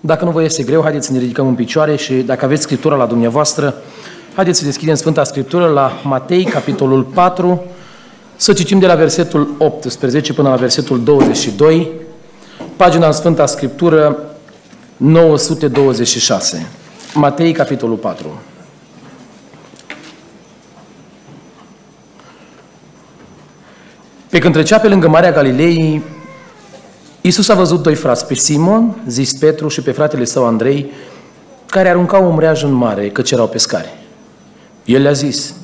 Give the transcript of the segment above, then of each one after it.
Dacă nu vă este greu, haideți să ne ridicăm în picioare și dacă aveți Scriptura la dumneavoastră, haideți să deschidem Sfânta Scriptură la Matei, capitolul 4, să citim de la versetul 18 până la versetul 22, pagina în Sfânta Scriptură 926. Matei, capitolul 4. Pe când trecea pe lângă Marea Galilei, Iisus a văzut doi frați, pe Simon, zis Petru, și pe fratele său Andrei, care aruncau o mreaj în mare, căci erau pescari. El le-a zis,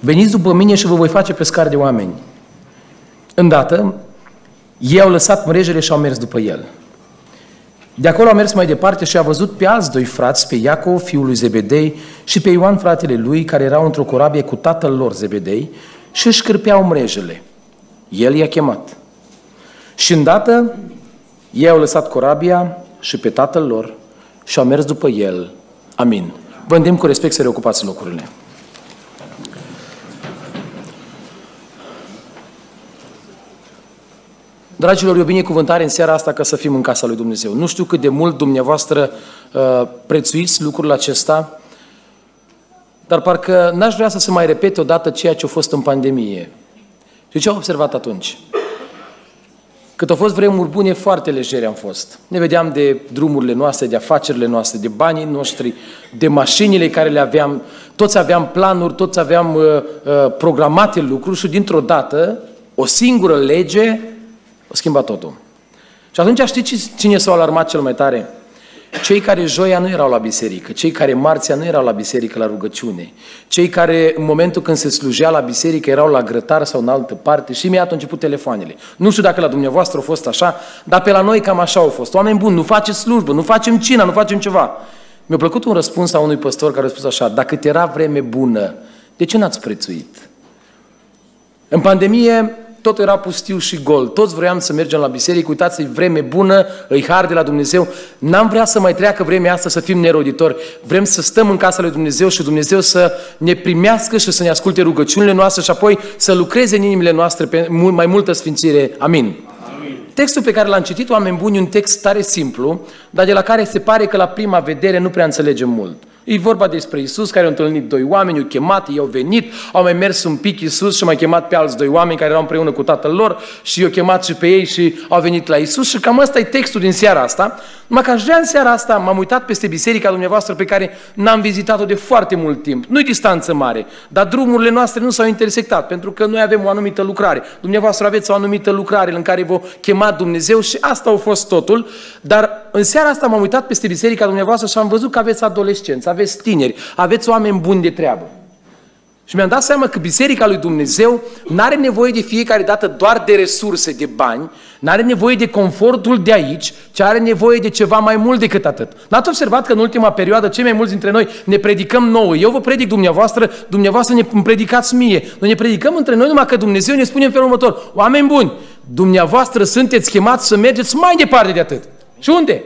veniți după mine și vă voi face pescari de oameni. Îndată, ei au lăsat mrejele și au mers după el. De acolo a mers mai departe și a văzut pe alți doi frați, pe Iacov, fiul lui Zebedei, și pe Ioan, fratele lui, care erau într-o corabie cu tatăl lor, Zebedei, și își cârpeau mrejele. El i-a chemat. Și îndată ei au lăsat corabia și pe tatăl lor și au mers după el. Amin. Vă îndemn cu respect să reocupați locurile. Dragilor, e o binecuvântare în seara asta ca să fim în casa lui Dumnezeu. Nu știu cât de mult dumneavoastră uh, prețuiți lucrul acesta, dar parcă n-aș vrea să se mai repete odată ceea ce a fost în pandemie. Și ce am observat atunci? Cât au fost vremuri bune, foarte legere am fost. Ne vedeam de drumurile noastre, de afacerile noastre, de banii noștri, de mașinile care le aveam. Toți aveam planuri, toți aveam uh, uh, programate lucruri și dintr-o dată, o singură lege o schimba totul. Și atunci știți cine s-a alarmat cel mai tare? Cei care joia nu erau la biserică, cei care marțea nu erau la biserică la rugăciune, cei care în momentul când se slujea la biserică erau la grătar sau în altă parte și imediat au început telefoanele. Nu știu dacă la dumneavoastră a fost așa, dar pe la noi cam așa au fost. Oameni buni, nu faceți slujbă, nu facem cina, nu facem ceva. Mi-a plăcut un răspuns a unui păstor care a spus așa, dacă era vreme bună, de ce n-ați prețuit? În pandemie, tot era pustiu și gol. Toți vroiam să mergem la biserică, uitați, e vreme bună, îi har de la Dumnezeu. N-am vrea să mai treacă vremea asta să fim neroditori. Vrem să stăm în casa lui Dumnezeu și Dumnezeu să ne primească și să ne asculte rugăciunile noastre și apoi să lucreze în inimile noastre pe mai multă sfințire. Amin. Amin. Textul pe care l-am citit, oameni buni, un text tare simplu, dar de la care se pare că la prima vedere nu prea înțelegem mult. E vorba despre Isus care a întâlnit doi oameni, i-au chemat, i-au venit, au mai mers un pic Isus și mai chemat pe alți doi oameni care erau împreună cu tatăl lor și i-au chemat și pe ei și au venit la Isus și cam ăsta e textul din seara asta. Numai că aș vrea în seara asta, m-am uitat peste biserica dumneavoastră pe care n-am vizitat-o de foarte mult timp. Nu-i distanță mare, dar drumurile noastre nu s-au intersectat pentru că noi avem o anumită lucrare. Dumneavoastră aveți o anumită lucrare în care vă chema Dumnezeu și asta a fost totul. Dar în seara asta m-am uitat peste biserica dumneavoastră și am văzut că aveți adolescenți, aveți tineri, aveți oameni buni de treabă. Și mi-am dat seama că Biserica lui Dumnezeu nu are nevoie de fiecare dată doar de resurse, de bani, nu are nevoie de confortul de aici, ci are nevoie de ceva mai mult decât atât. N-ați observat că în ultima perioadă cei mai mulți dintre noi ne predicăm nouă. Eu vă predic dumneavoastră, dumneavoastră ne predicați mie. Noi ne predicăm între noi numai că Dumnezeu ne spune în felul următor. Oameni buni, dumneavoastră sunteți chemați să mergeți mai departe de atât. Și unde?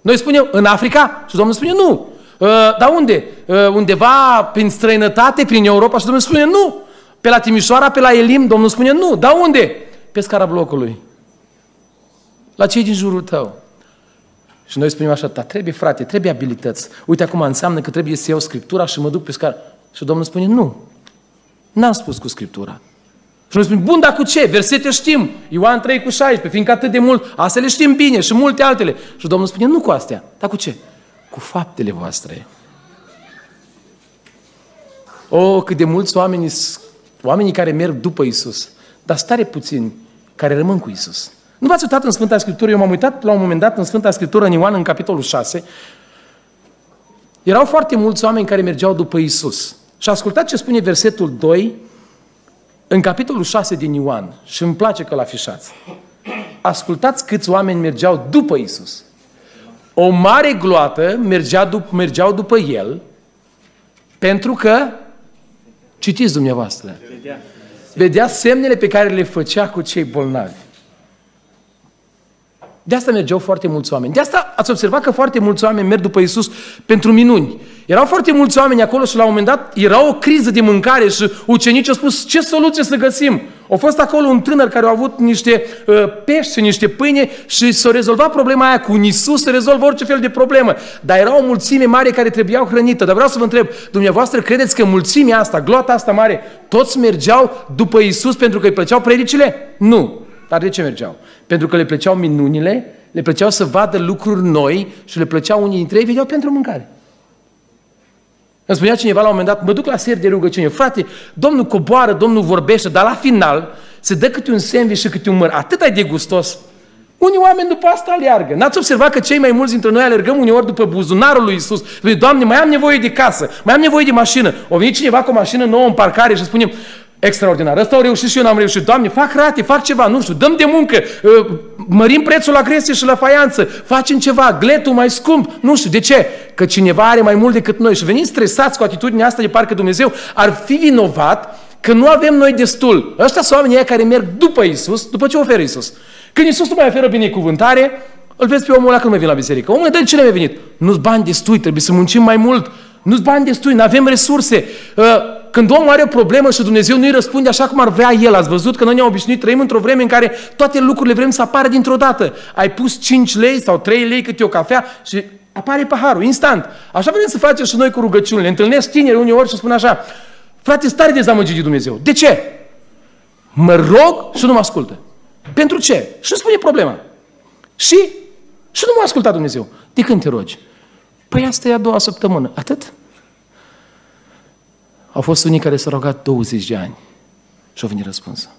Noi spunem în Africa și Domnul spune nu. Uh, dar unde? Uh, undeva prin străinătate, prin Europa și Domnul spune nu. Pe la Timișoara, pe la Elim, Domnul spune nu. Dar unde? Pe scara blocului. La cei din jurul tău. Și noi spunem așa, da, trebuie frate, trebuie abilități. Uite acum înseamnă că trebuie să iau Scriptura și mă duc pe scară. Și Domnul spune, nu. N-am spus cu Scriptura. Și noi spunem, bun, dar cu ce? Versete știm. Ioan 3 cu 16, fiindcă atât de mult, astea le știm bine și multe altele. Și Domnul spune, nu cu astea, dar cu ce? Cu faptele voastre. O, oh, cât de mulți oameni, oamenii care merg după Isus, dar stare puțini care rămân cu Isus. Nu v-ați uitat în Sfânta Scriptură? Eu m-am uitat la un moment dat în Sfânta Scriptură, în Ioan, în capitolul 6. Erau foarte mulți oameni care mergeau după Isus. Și ascultați ce spune versetul 2 în capitolul 6 din Ioan, și îmi place că l-afișați, ascultați câți oameni mergeau după Isus. O mare gloată mergea dup- mergeau după el, pentru că, citiți dumneavoastră, vedea semnele pe care le făcea cu cei bolnavi. De asta mergeau foarte mulți oameni. De asta ați observat că foarte mulți oameni merg după Isus pentru minuni. Erau foarte mulți oameni acolo și la un moment dat era o criză de mâncare și ucenicii au spus ce soluție să găsim. A fost acolo un tânăr care a avut niște uh, pești și niște pâine și s-a rezolvat problema aia cu un Iisus, să rezolvă orice fel de problemă. Dar era o mulțime mare care trebuiau hrănită. Dar vreau să vă întreb, dumneavoastră credeți că mulțimea asta, gloata asta mare, toți mergeau după Iisus pentru că îi plăceau predicile? Nu. Dar de ce mergeau? Pentru că le plăceau minunile, le plăceau să vadă lucruri noi și le plăceau unii dintre ei, vedeau pentru mâncare. Îmi spunea cineva la un moment dat, mă duc la ser de rugăciune, frate, Domnul coboară, Domnul vorbește, dar la final se dă câte un sandwich și câte un măr, atât ai de gustos. Unii oameni după asta aleargă. N-ați observat că cei mai mulți dintre noi alergăm uneori după buzunarul lui Isus. Doamne, mai am nevoie de casă, mai am nevoie de mașină. O venit cineva cu o mașină nouă în parcare și spunem, extraordinar. Ăsta au reușit și eu n-am reușit. Doamne, fac rate, fac ceva, nu știu, dăm de muncă, uh, mărim prețul la gresie și la faianță, facem ceva, gletul mai scump, nu știu, de ce? Că cineva are mai mult decât noi și venim stresați cu atitudinea asta de parcă Dumnezeu ar fi vinovat că nu avem noi destul. Ăștia sunt oamenii care merg după Isus, după ce oferă Isus. Când Isus nu mai oferă binecuvântare, îl vezi pe omul ăla când mai vine la biserică. Omul, de ce ne-ai venit? Nu-ți bani destui, trebuie să muncim mai mult. Nu-ți bani destui, nu avem resurse. Uh, când omul are o problemă și Dumnezeu nu-i răspunde așa cum ar vrea El, ați văzut că noi ne-am obișnuit, trăim într-o vreme în care toate lucrurile vrem să apară dintr-o dată. Ai pus 5 lei sau 3 lei câte o cafea și apare paharul, instant. Așa vrem să facem și noi cu rugăciunile. Întâlnesc tineri uneori și spun așa, frate, stare dezamăgit de Dumnezeu. De ce? Mă rog și nu mă ascultă. Pentru ce? Și spune problema. Și? Și nu m-a ascultat Dumnezeu. De când te rogi? Păi asta e a doua săptămână. Atât? Au fost unii care s-au rugat 20 de ani și au venit răspunsul.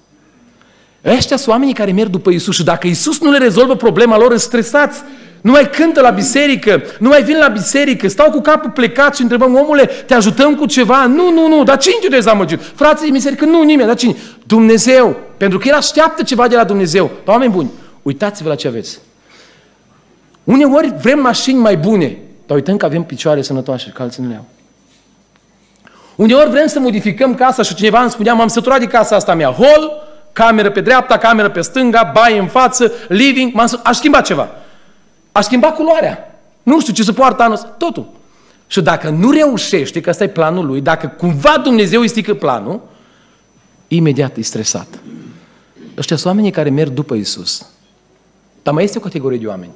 Ăștia sunt oamenii care merg după Isus și dacă Isus nu le rezolvă problema lor, sunt stresați. Nu mai cântă la biserică, nu mai vin la biserică, stau cu capul plecat și întrebăm, omule, te ajutăm cu ceva? Nu, nu, nu, dar cine te dezamăgit? Frații din biserică, nu, nimeni, dar cine? Dumnezeu, pentru că El așteaptă ceva de la Dumnezeu. Oameni buni, uitați-vă la ce aveți. Uneori vrem mașini mai bune, dar uităm că avem picioare sănătoase, că alții nu le au. Uneori vrem să modificăm casa și cineva îmi spunea, m-am săturat de casa asta mea. Hol, cameră pe dreapta, cameră pe stânga, baie în față, living, m-am aș schimba ceva. Aș schimba culoarea. Nu știu ce se poartă anul ăsta. Totul. Și dacă nu reușește, că ăsta e planul lui, dacă cumva Dumnezeu îi stică planul, imediat e stresat. Ăștia sunt oamenii care merg după Isus. Dar mai este o categorie de oameni.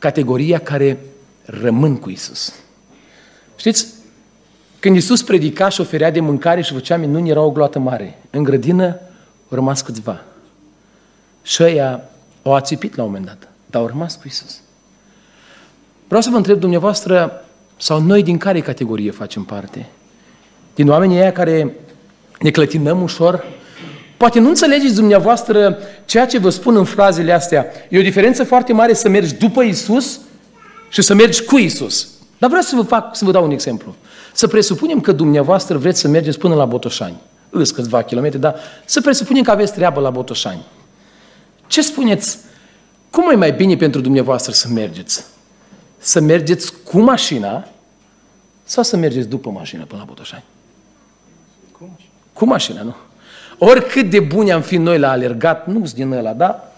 Categoria care rămân cu Isus. Știți, când Iisus predica și oferea de mâncare și făcea minuni, era o gloată mare. În grădină au rămas câțiva. Și ăia au ațipit la un moment dat, dar au rămas cu Iisus. Vreau să vă întreb dumneavoastră, sau noi din care categorie facem parte? Din oamenii aia care ne clătinăm ușor? Poate nu înțelegeți dumneavoastră ceea ce vă spun în frazele astea. E o diferență foarte mare să mergi după Isus și să mergi cu Isus. Dar vreau să vă, fac, să vă dau un exemplu. Să presupunem că dumneavoastră vreți să mergeți până la Botoșani. Îs câțiva kilometri, dar să presupunem că aveți treabă la Botoșani. Ce spuneți? Cum e mai bine pentru dumneavoastră să mergeți? Să mergeți cu mașina sau să mergeți după mașină până la Botoșani? Cu mașina. Cu mașina, nu? Oricât de buni am fi noi la alergat, nu din ăla, da?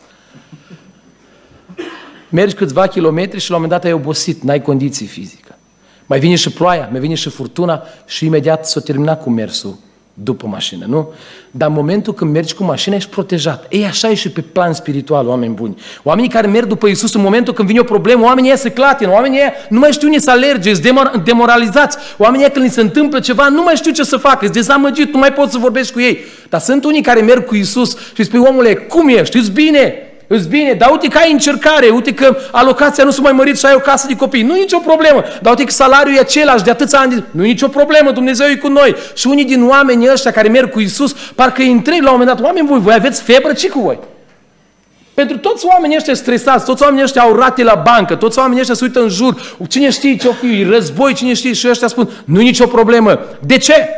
Mergi câțiva kilometri și la un moment dat ai obosit, n-ai condiții fizică. Mai vine și ploaia, mai vine și furtuna și imediat s-o termina cu mersul după mașină, nu? Dar în momentul când mergi cu mașina, ești protejat. Ei, așa e și pe plan spiritual, oameni buni. Oamenii care merg după Isus în momentul când vine o problemă, oamenii ăia se clatină, oamenii ăia nu mai știu unde să alerge, sunt demoralizați. Oamenii ăia când li se întâmplă ceva, nu mai știu ce să facă, sunt dezamăgit, nu mai pot să vorbesc cu ei. Dar sunt unii care merg cu Isus și spui, omule, cum ești? Îți bine? Îți bine, dar uite că ai încercare, uite că alocația nu s-a mai mărit și ai o casă de copii. Nu e nicio problemă. Dar uite că salariul e același de atâția ani. Nu e nicio problemă, Dumnezeu e cu noi. Și unii din oamenii ăștia care merg cu Isus, parcă îi întreg la un moment dat, oameni voi, voi aveți febră? Ce cu voi? Pentru toți oamenii ăștia stresați, toți oamenii ăștia au rate la bancă, toți oamenii ăștia se uită în jur, cine știe ce-o fi, război, cine știe, și ăștia spun, nu e nicio problemă. De ce?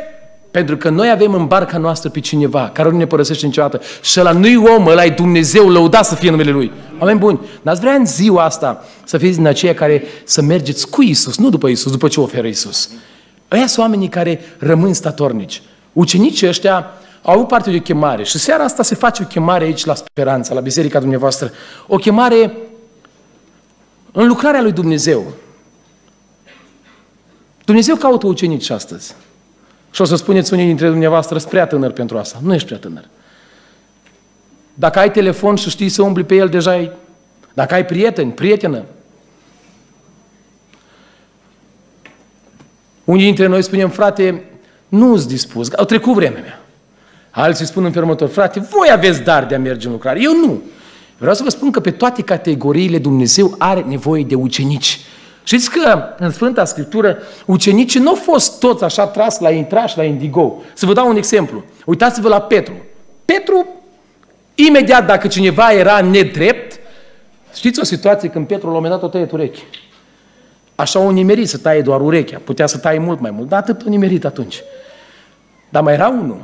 Pentru că noi avem în barca noastră pe cineva care nu ne părăsește niciodată. Și ăla nu-i om, ăla e Dumnezeu, lăuda să fie numele Lui. Oameni buni, n-ați vrea în ziua asta să fiți din aceia care să mergeți cu Isus, nu după Isus, după ce oferă Isus. Ăia sunt oamenii care rămân statornici. Ucenicii ăștia au avut parte de o chemare și seara asta se face o chemare aici la Speranța, la biserica dumneavoastră. O chemare în lucrarea lui Dumnezeu. Dumnezeu caută ucenici astăzi. Și o să spuneți unii dintre dumneavoastră, sunt prea tânăr pentru asta. Nu ești prea tânăr. Dacă ai telefon și știi să umbli pe el, deja ai... Dacă ai prieteni, prietenă. Unii dintre noi spunem, frate, nu sunt dispus, au trecut vremea mea. Alții spun în fermător, frate, voi aveți dar de a merge în lucrare, eu nu. Vreau să vă spun că pe toate categoriile Dumnezeu are nevoie de ucenici. Știți că în Sfânta Scriptură ucenicii nu au fost toți așa tras la intraș, la indigo. Să vă dau un exemplu. Uitați-vă la Petru. Petru, imediat dacă cineva era nedrept, știți o situație când Petru l-a dat o tăiet urechi. Așa o nimerit să taie doar urechea. Putea să taie mult mai mult, dar atât o nimerit atunci. Dar mai era unul.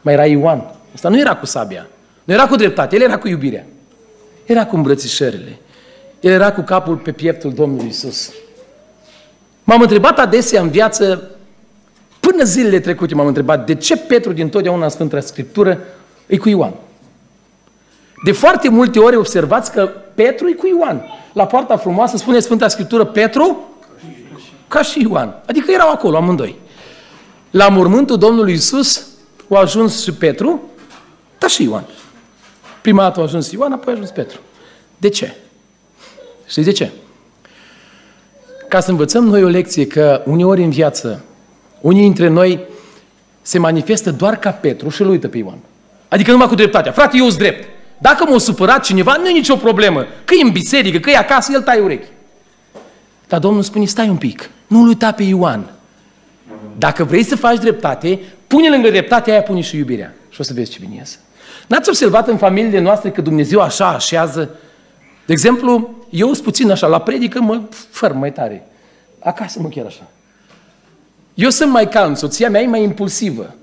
Mai era Ioan. Asta nu era cu sabia. Nu era cu dreptate, el era cu iubirea. Era cu îmbrățișările. El era cu capul pe pieptul Domnului Isus. M-am întrebat adesea în viață, până zilele trecute m-am întrebat, de ce Petru din totdeauna în Sfânta Scriptură e cu Ioan? De foarte multe ori observați că Petru e cu Ioan. La poarta frumoasă spune Sfânta Scriptură Petru ca și Ioan. Adică erau acolo amândoi. La mormântul Domnului Isus au ajuns și Petru, dar și Ioan. Prima dată a ajuns Ioan, apoi a ajuns Petru. De ce? Știți de ce? Ca să învățăm noi o lecție că uneori în viață, unii dintre noi se manifestă doar ca Petru și îl uită pe Ioan. Adică numai cu dreptatea. Frate, eu sunt drept. Dacă m-a supărat cineva, nu e nicio problemă. Că e în biserică, că e acasă, el tai urechi. Dar Domnul spune, stai un pic, nu-l uita pe Ioan. Dacă vrei să faci dreptate, pune lângă dreptatea aia, pune și iubirea. Și o să vezi ce bine iasă. N-ați observat în familiile noastre că Dumnezeu așa așează? De exemplu, eu sunt puțin așa, la predică mă făr mai tare. Acasă nu chiar așa. Eu sunt mai calm, soția mea e mai impulsivă.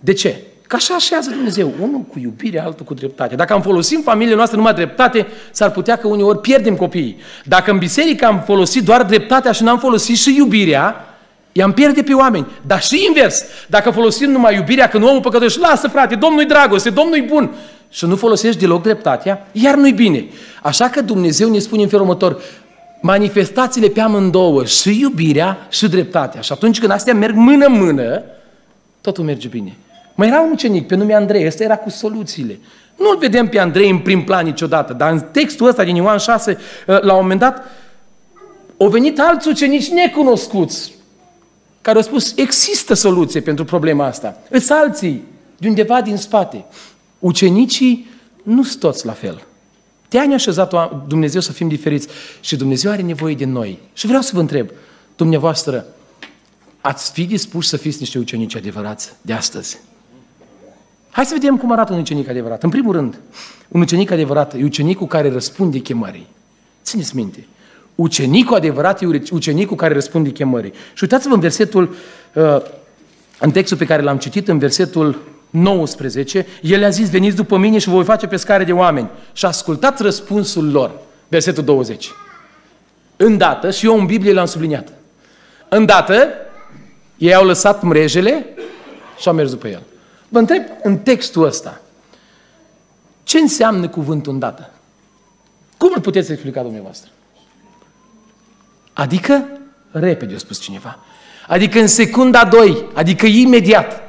De ce? Că așa așează Dumnezeu. Unul cu iubire, altul cu dreptate. Dacă am folosit în familiile noastre numai dreptate, s-ar putea că uneori pierdem copiii. Dacă în biserică am folosit doar dreptatea și n-am folosit și iubirea, i-am pierde pe oameni. Dar și invers. Dacă folosim numai iubirea, când omul păcătoși, lasă frate, Domnul-i dragoste, Domnul-i bun, și nu folosești deloc dreptatea, iar nu-i bine. Așa că Dumnezeu ne spune în felul următor, manifestațiile pe amândouă, și iubirea și dreptatea. Și atunci când astea merg mână-mână, totul merge bine. Mai era un ucenic pe nume Andrei, ăsta era cu soluțiile. Nu-l vedem pe Andrei în prim plan niciodată, dar în textul ăsta din Ioan 6, ă, la un moment dat, au venit alți ucenici necunoscuți, care au spus, există soluție pentru problema asta. Îs alții, de undeva din spate. Ucenicii nu sunt toți la fel. Te-a așezat Dumnezeu să fim diferiți și Dumnezeu are nevoie de noi. Și vreau să vă întreb, dumneavoastră, ați fi dispuși să fiți niște ucenici adevărați de astăzi? Hai să vedem cum arată un ucenic adevărat. În primul rând, un ucenic adevărat e ucenicul care răspunde chemării. Țineți minte. Ucenicul adevărat e ucenicul care răspunde chemării. Și uitați-vă în versetul, uh, în textul pe care l-am citit, în versetul 19, el a zis, veniți după mine și vă voi face pescare de oameni. Și ascultați răspunsul lor. Versetul 20. Îndată, și eu în Biblie l-am subliniat, îndată, ei au lăsat mrejele și au mers după el. Vă întreb în textul ăsta, ce înseamnă cuvântul îndată? Cum îl puteți explica dumneavoastră? Adică, repede a spus cineva, adică în secunda 2, adică imediat.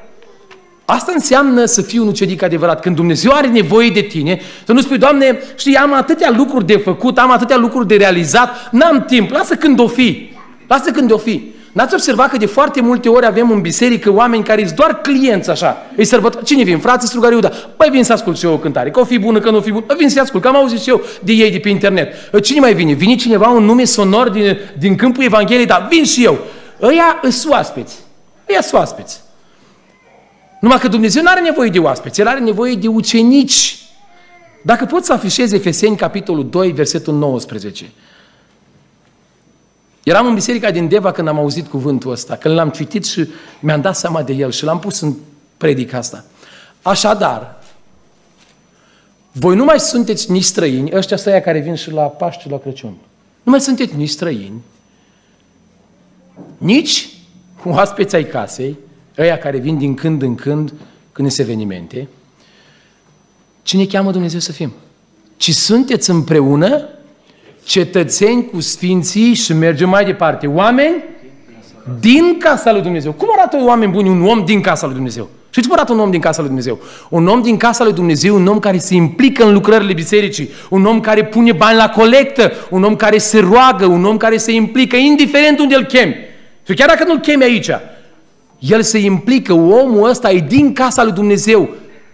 Asta înseamnă să fii un ucenic adevărat. Când Dumnezeu are nevoie de tine, să nu spui, Doamne, știi, am atâtea lucruri de făcut, am atâtea lucruri de realizat, n-am timp, lasă când o fi. Lasă când o fi. N-ați observat că de foarte multe ori avem în biserică oameni care sunt doar clienți așa. Îi sărbăt... Cine vin? Frații strugari Iuda. Păi vin să ascult și eu o cântare. Că o fi bună, că nu o fi bună. Păi vin să ascult, că am auzit și eu de ei de pe internet. Cine mai vine? Vine cineva un nume sonor din, din câmpul Evangheliei, dar vin și eu. Ăia îs oaspeți. Ăia sunt oaspeți. Numai că Dumnezeu nu are nevoie de oaspeți, El are nevoie de ucenici. Dacă poți să afișezi Efeseni, capitolul 2, versetul 19. Eram în biserica din Deva când am auzit cuvântul ăsta, când l-am citit și mi-am dat seama de el și l-am pus în predica asta. Așadar, voi nu mai sunteți nici străini, ăștia să care vin și la Paște și la Crăciun. Nu mai sunteți nici străini, nici oaspeți ai casei, ăia care vin din când în când, când sunt evenimente. Cine cheamă Dumnezeu să fim? Ci sunteți împreună cetățeni cu sfinții și mergem mai departe. Oameni din casa lui Dumnezeu. Cum arată un oameni buni, un om din casa lui Dumnezeu? Știți cum arată un om din casa lui Dumnezeu? Un om din casa lui Dumnezeu, un om care se implică în lucrările bisericii, un om care pune bani la colectă, un om care se roagă, un om care se implică, indiferent unde îl chemi. Și chiar dacă nu-l chemi aici, el se implică, omul ăsta e din casa lui Dumnezeu.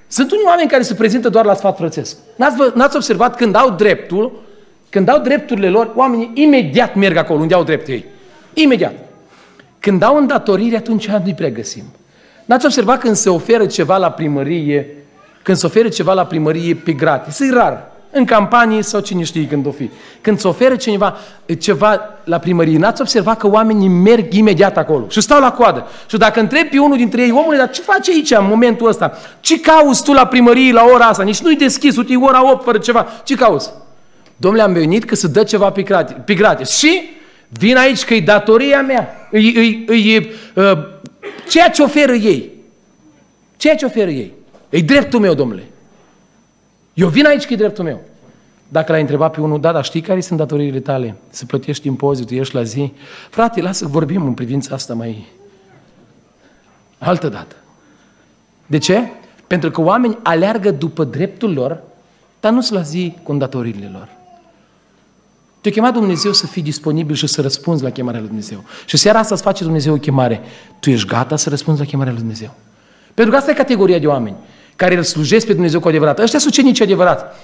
Sunt unii oameni care se prezintă doar la sfat frățesc. N-ați, n-ați observat când au dreptul, când au drepturile lor, oamenii imediat merg acolo unde au drept ei. Imediat. Când au îndatoriri, atunci nu-i pregăsim. N-ați observat când se oferă ceva la primărie, când se oferă ceva la primărie pe gratis, e rar, în campanie sau cine știe când o fi. Când se oferă cineva ceva la primărie, n-ați observat că oamenii merg imediat acolo și stau la coadă. Și dacă întrebi pe unul dintre ei, omule, dar ce faci aici în momentul ăsta? Ce cauți tu la primărie la ora asta? Nici nu-i deschis, uite, e ora 8 fără ceva. Ce cauți? Domnule, am venit că să dă ceva pe gratis. Pe gratis. Și vin aici că e datoria mea. E, e, e, e, uh, ceea ce oferă ei. Ceea ce oferă ei. E dreptul meu, domnule. Eu vin aici că e dreptul meu. Dacă l-ai întrebat pe unul, da, dar știi care sunt datoriile tale? Să plătești impozitul, ești la zi? Frate, lasă că vorbim în privința asta mai altă dată. De ce? Pentru că oamenii aleargă după dreptul lor, dar nu sunt la zi cu datoriile lor. Te-a chemat Dumnezeu să fii disponibil și să răspunzi la chemarea lui Dumnezeu. Și seara asta îți face Dumnezeu o chemare. Tu ești gata să răspunzi la chemarea lui Dumnezeu. Pentru că asta e categoria de oameni care îl slujesc pe Dumnezeu cu adevărat. Ăștia sunt cenici adevărat.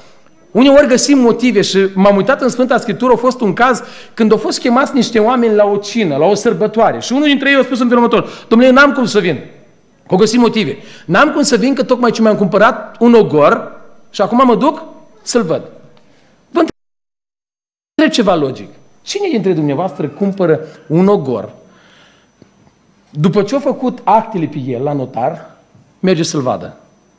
Uneori găsim motive și m-am uitat în Sfânta Scriptură, a fost un caz când au fost chemați niște oameni la o cină, la o sărbătoare. Și unul dintre ei a spus în felul următor, domnule, n-am cum să vin. Au găsit motive. N-am cum să vin că tocmai ce mi-am cumpărat un ogor și acum mă duc să-l văd. Vă întreb ceva logic. Cine dintre dumneavoastră cumpără un ogor după ce a făcut actele pe el la notar, merge să-l vadă?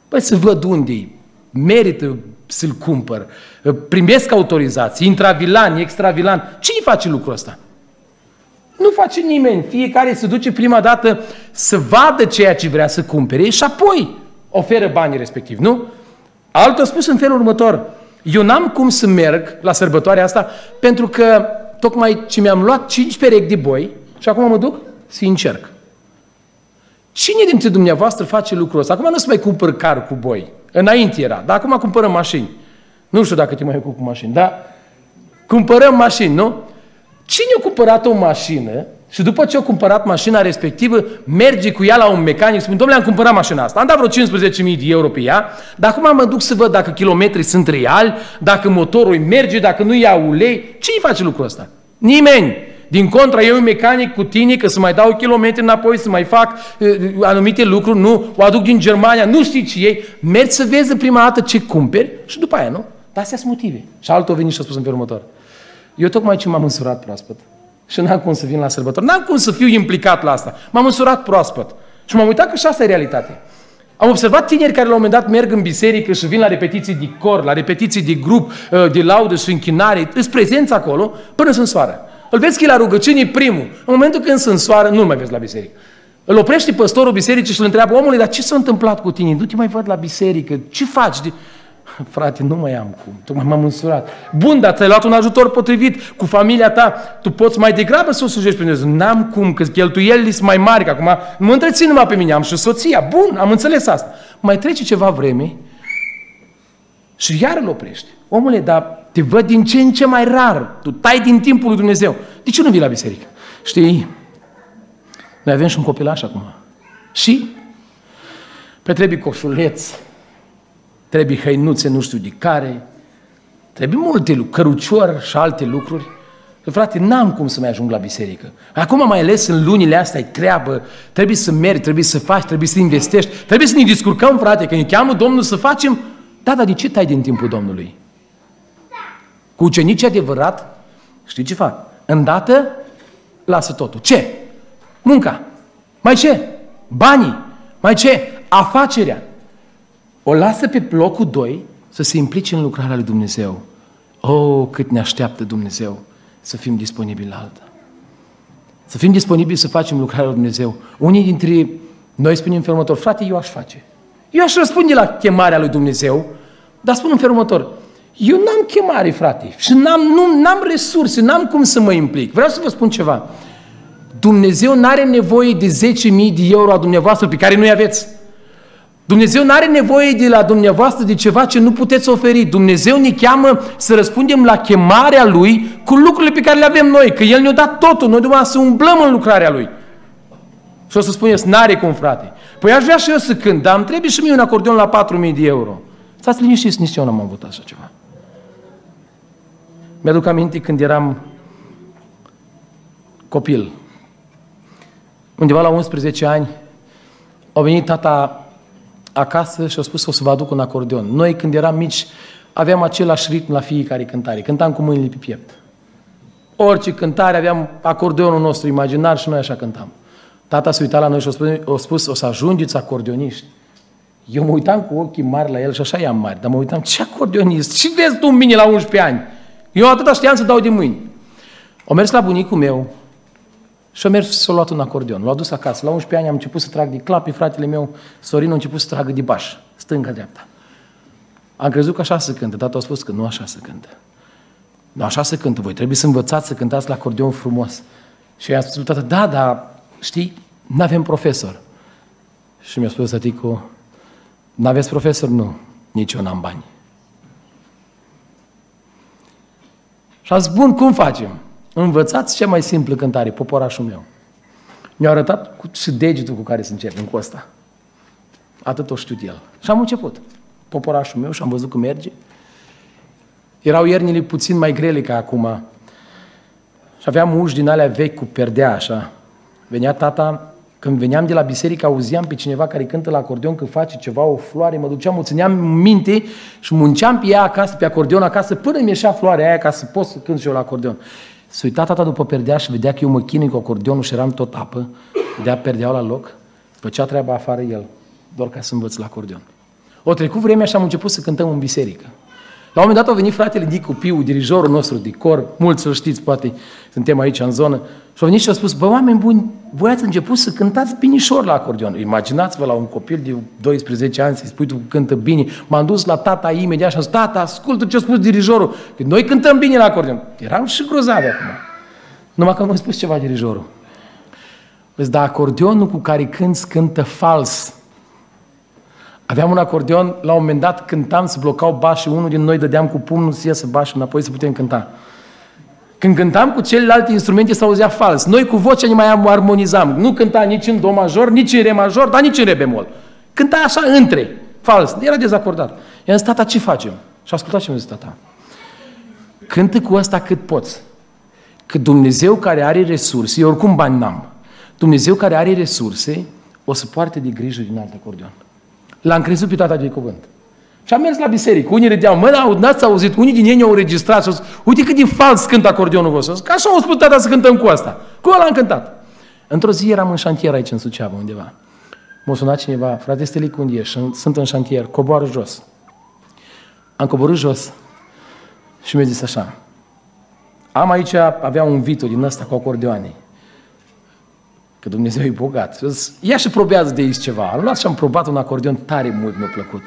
Păi să văd unde merită să-l cumpăr, primesc autorizații, intravilan, extravilan. Cine face lucrul ăsta? Nu face nimeni. Fiecare se duce prima dată să vadă ceea ce vrea să cumpere și apoi oferă banii respectiv, nu? Altul a spus în felul următor, eu n-am cum să merg la sărbătoarea asta pentru că tocmai ce mi-am luat cinci perechi de boi și acum mă duc să încerc. Cine dintre dumneavoastră face lucrul ăsta? Acum nu se mai cumpăr car cu boi. Înainte era, dar acum cumpărăm mașini. Nu știu dacă te mai ocup cu mașini, dar cumpărăm mașini, nu? Cine a cumpărat o mașină și după ce a cumpărat mașina respectivă, merge cu ea la un mecanic și spune, domnule, am cumpărat mașina asta, am dat vreo 15.000 de euro pe ea, dar acum mă duc să văd dacă kilometrii sunt reali, dacă motorul merge, dacă nu ia ulei. Cine face lucrul ăsta? Nimeni. Din contra, eu mecanic cu tine, că să mai dau kilometri înapoi, să mai fac uh, anumite lucruri, nu, o aduc din Germania, nu știi ce ei, mergi să vezi prima dată ce cumperi și după aia, nu? Dar astea sunt motive. Și altul a venit și a spus în felul următor. Eu tocmai ce m-am însurat proaspăt și n-am cum să vin la sărbători, n-am cum să fiu implicat la asta. M-am însurat proaspăt. Și m-am uitat că și asta e realitate. Am observat tineri care la un moment dat merg în biserică și vin la repetiții de cor, la repetiții de grup, uh, de laudă și închinare, îți prezenți acolo până sunt soară. Îl vezi că e la rugăciune primul. În momentul când sunt soară, nu-l mai vezi la biserică. Îl oprește păstorul bisericii și îl întreabă, omule, dar ce s-a întâmplat cu tine? Nu te mai văd la biserică. Ce faci? De... Frate, nu mai am cum, tocmai m-am însurat. Bun, dar ți-ai luat un ajutor potrivit cu familia ta, tu poți mai degrabă să o slujești pe Dumnezeu. N-am cum, că cheltuielile sunt mai mari, că acum nu mă întrețin numai pe mine, am și soția. Bun, am înțeles asta. Mai trece ceva vreme și iar îl oprește. Omule, dar te văd din ce în ce mai rar. Tu tai din timpul lui Dumnezeu. De ce nu vii la biserică? Știi, noi avem și un copilaș acum. Și? Pe trebuie coșuleț, trebuie hăinuțe nu știu de care, trebuie multe lucruri, cărucior și alte lucruri. Că, frate, n-am cum să mai ajung la biserică. Acum, mai ales în lunile astea, e treabă, trebuie să mergi, trebuie să faci, trebuie să investești, trebuie să ne descurcăm, frate, că ne cheamă Domnul să facem. Da, dar de ce tai din timpul Domnului? Cu ucenici adevărat, știi ce fac? Îndată, lasă totul. Ce? Munca. Mai ce? Banii. Mai ce? Afacerea. O lasă pe locul 2 să se implice în lucrarea lui Dumnezeu. Oh, cât ne așteaptă Dumnezeu să fim disponibili la alta. Să fim disponibili să facem lucrarea lui Dumnezeu. Unii dintre noi spunem în felul următor, frate, eu aș face. Eu aș răspunde la chemarea lui Dumnezeu, dar spun în felul următor, Eu n-am chemare, frate, și n-am, nu, n-am resurse, n-am cum să mă implic. Vreau să vă spun ceva. Dumnezeu nu are nevoie de 10.000 de euro a dumneavoastră pe care nu-i aveți. Dumnezeu nu are nevoie de la dumneavoastră de ceva ce nu puteți oferi. Dumnezeu ne cheamă să răspundem la chemarea Lui cu lucrurile pe care le avem noi, că El ne-a dat totul, noi numai să umblăm în lucrarea Lui. Și o să spuneți, n-are cum, frate. Păi aș vrea și eu să cânt, dar îmi trebuie și mie un acordeon la 4.000 de euro. Stați liniștiți, nici eu n-am avut așa ceva. Mi-aduc aminte când eram copil. Undeva la 11 ani, a venit tata acasă și a spus că o să vă aduc un acordeon. Noi, când eram mici, aveam același ritm la fiecare cântare. Cântam cu mâinile pe piept. Orice cântare aveam acordeonul nostru imaginar și noi așa cântam. Tata se uita la noi și a spus, a spus o să ajungeți acordeoniști. Eu mă uitam cu ochii mari la el și așa i-am mari, dar mă uitam, ce acordeonist? Și vezi tu în mine la 11 ani? Eu atâta știam să dau de mâini. O mers la bunicul meu și o mers să luat un acordeon. L-a dus acasă. La 11 ani am început să trag de clapi, fratele meu, Sorin, a început să tragă de baș, stânga-dreapta. Am crezut că așa se cântă. Tata a spus că nu așa se cântă. Nu așa se cântă. Voi trebuie să învățați să cântați la acordeon frumos. Și i-am spus tata, da, dar știi, nu avem profesor. Și mi-a spus tăticu, nu aveți profesor? Nu, nici eu n-am bani. Și am zis, bun, cum facem? Învățați cea mai simplă cântare, poporașul meu. Mi-a arătat cu, și degetul cu care să începem cu asta. Atât o știu el. Și am început. Poporașul meu și am văzut cum merge. Erau iernile puțin mai grele ca acum. Și aveam uși din alea vechi cu perdea așa. Venea tata, când veneam de la biserică, auziam pe cineva care cântă la acordeon că face ceva, o floare, mă duceam, o țineam minte și munceam pe ea acasă, pe acordeon acasă, până mi ieșea floarea aia ca să pot să cânt și eu la acordeon. Se uita tata după perdea și vedea că eu mă chinui cu acordeonul și eram tot apă, vedea perdeaua la loc, făcea treaba afară el, doar ca să învăț la acordeon. O trecut vremea și am început să cântăm în biserică. La un moment dat a venit fratele Dicu Piu, dirijorul nostru de cor, mulți îl știți, poate suntem aici în zonă, și a venit și a spus, bă, oameni buni, voi ați început să cântați binișor la acordeon. Imaginați-vă la un copil de 12 ani să-i spui tu că cântă bine. M-am dus la tata imediat și am zis, tata, ascultă ce a spus dirijorul. Că noi cântăm bine la acordeon. Eram și grozavi acum. Numai că nu a spus ceva dirijorul. Vezi, dar acordeonul cu care cânți cântă fals. Aveam un acordeon, la un moment dat cântam, să blocau bașii, unul din noi dădeam cu pumnul să iasă bașul înapoi să putem cânta. Când cântam cu celelalte instrumente s auzea fals. Noi cu vocea ne mai armonizam. Nu cânta nici în do major, nici în re major, dar nici în re bemol. Cânta așa între, fals. Era dezacordat. I-am zis, tata, ce facem? Și ascultat ce mi-a zis tata. Cântă cu asta cât poți. Că Dumnezeu care are resurse, eu oricum bani n-am, Dumnezeu care are resurse, o să poarte de grijă din alt acordeon. L-am crezut pe tata de cuvânt. Și am mers la biserică. Unii râdeau, mă, n-ați auzit, unii din ei ne-au înregistrat și au zis, uite cât de fals cântă acordeonul vostru. Că așa au spus tata să cântăm cu asta. Cu ăla am cântat. Într-o zi eram în șantier aici în Suceava undeva. M-a sunat cineva, frate Stelic, unde ești? Sunt în șantier, coboară jos. Am coborât jos și mi-a zis așa, am aici, avea un vitor din ăsta cu acordeoane. Că Dumnezeu e bogat. Zis, Ia și probează de aici ceva. Am luat și am probat un acordeon tare mult mi-a plăcut.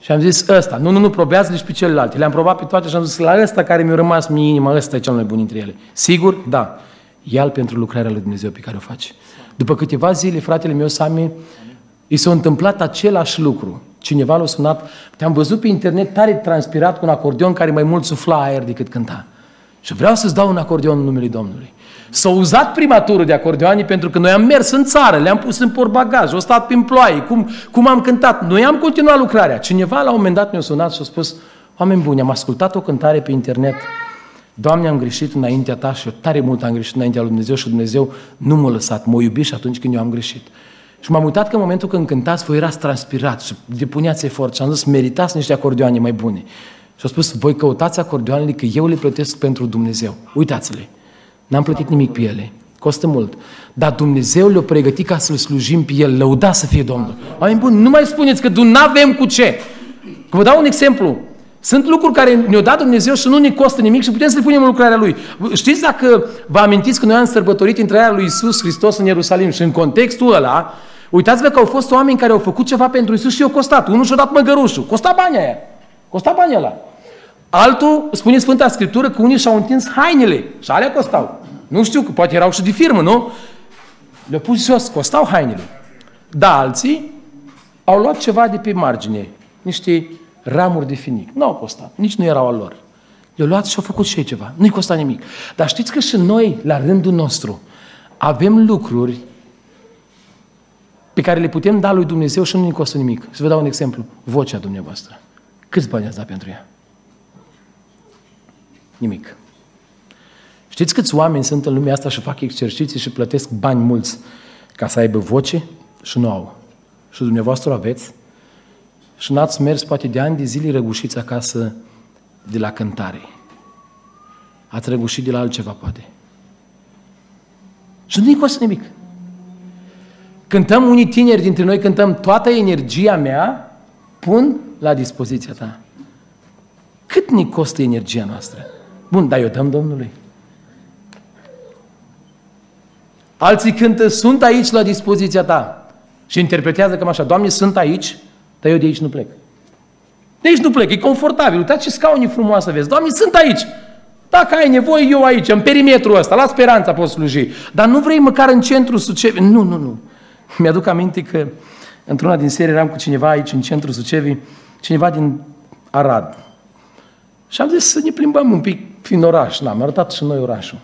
Și am zis ăsta, nu, nu, nu, probează și pe celelalte. Le-am probat pe toate și am zis la ăsta care mi-a rămas mie inima, ăsta e cel mai bun dintre ele. Sigur? Da. ia pentru lucrarea lui Dumnezeu pe care o face. După câteva zile, fratele meu, Sami, i s-a întâmplat același lucru. Cineva l-a sunat, te-am văzut pe internet tare transpirat cu un acordeon care mai mult sufla aer decât cânta. Și vreau să-ți dau un acordeon în numele Domnului. S-a uzat prima tură de acordeoane pentru că noi am mers în țară, le-am pus în portbagaj, au stat prin ploaie, cum, cum am cântat. Noi am continuat lucrarea. Cineva la un moment dat mi-a sunat și a spus, oameni buni, am ascultat o cântare pe internet, Doamne, am greșit înaintea Ta și eu tare mult am greșit înaintea lui Dumnezeu și Dumnezeu nu m-a lăsat, m-a iubit și atunci când eu am greșit. Și m-am uitat că în momentul când cântați, voi erați transpirat și depuneați efort și am zis, meritați niște acordeoane mai bune. Și a spus, voi căutați acordeoanele că eu le plătesc pentru Dumnezeu. Uitați-le. N-am plătit nimic pe ele. Costă mult. Dar Dumnezeu le-a pregătit ca să-L slujim pe El. Lăuda să fie Domnul. Oameni buni, nu mai spuneți că nu avem cu ce. Că vă dau un exemplu. Sunt lucruri care ne-a dat Dumnezeu și nu ne costă nimic și putem să le punem în lucrarea Lui. Știți dacă vă amintiți că noi am sărbătorit intrarea lui Isus Hristos în Ierusalim și în contextul ăla, uitați-vă că au fost oameni care au făcut ceva pentru Isus și i-au costat. Unul și-a dat măgărușul. Costa banii aia. Costa banii ăla. Altul, spune Sfânta Scriptură, că unii și-au întins hainele și alea costau. Nu știu, că poate erau și de firmă, nu? Le-au pus jos, costau hainele. Da, alții au luat ceva de pe margine, niște ramuri de finic. Nu au costat, nici nu erau al lor. Le-au luat și au făcut și ei ceva. Nu-i costa nimic. Dar știți că și noi, la rândul nostru, avem lucruri pe care le putem da lui Dumnezeu și nu ne costă nimic. Să vă dau un exemplu. Vocea dumneavoastră. Câți bani ați dat pentru ea? Nimic. Știți câți oameni sunt în lumea asta și fac exerciții și plătesc bani mulți ca să aibă voce și nu au. Și dumneavoastră aveți și n-ați mers poate de ani de zile răgușiți acasă de la cântare. Ați răgușit de la altceva, poate. Și nu-i costă nimic. Cântăm unii tineri dintre noi, cântăm toată energia mea, pun la dispoziția ta. Cât ne costă energia noastră? Bun, dar eu dăm Domnului. Alții cântă, sunt aici la dispoziția ta. Și interpretează cam așa, Doamne, sunt aici, dar eu de aici nu plec. De aici nu plec, e confortabil. Uitați ce scaune frumoasă vezi. Doamne, sunt aici. Dacă ai nevoie, eu aici, în perimetrul ăsta, la speranța poți sluji. Dar nu vrei măcar în centrul Sucevi? Nu, nu, nu. Mi-aduc aminte că într-una din serii eram cu cineva aici, în centrul Sucevi, cineva din Arad. Și am zis să ne plimbăm un pic prin oraș. Na, mi-a arătat și noi orașul.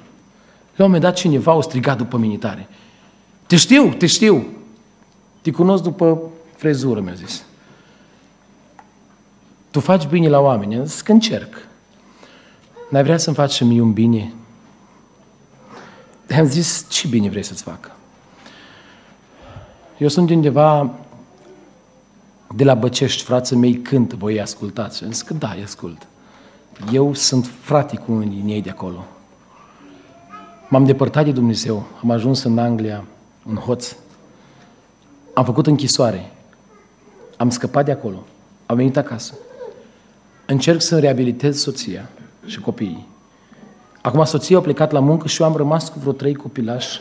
La un moment dat cineva a strigat după mine tare. Te știu, te știu. Te cunosc după frezură, mi-a zis. Tu faci bine la oameni. Am zis că încerc. N-ai vrea să-mi faci și mie un bine? Am zis, ce bine vrei să-ți fac? Eu sunt undeva de la Băcești, frații mei cântă, voi ascultați. Am zis că da, îi ascult. Eu sunt frate cu unii din ei de acolo. M-am depărtat de Dumnezeu, am ajuns în Anglia, în hoț. Am făcut închisoare. Am scăpat de acolo. Am venit acasă. Încerc să reabilitez soția și copiii. Acum soția a plecat la muncă și eu am rămas cu vreo trei copilași,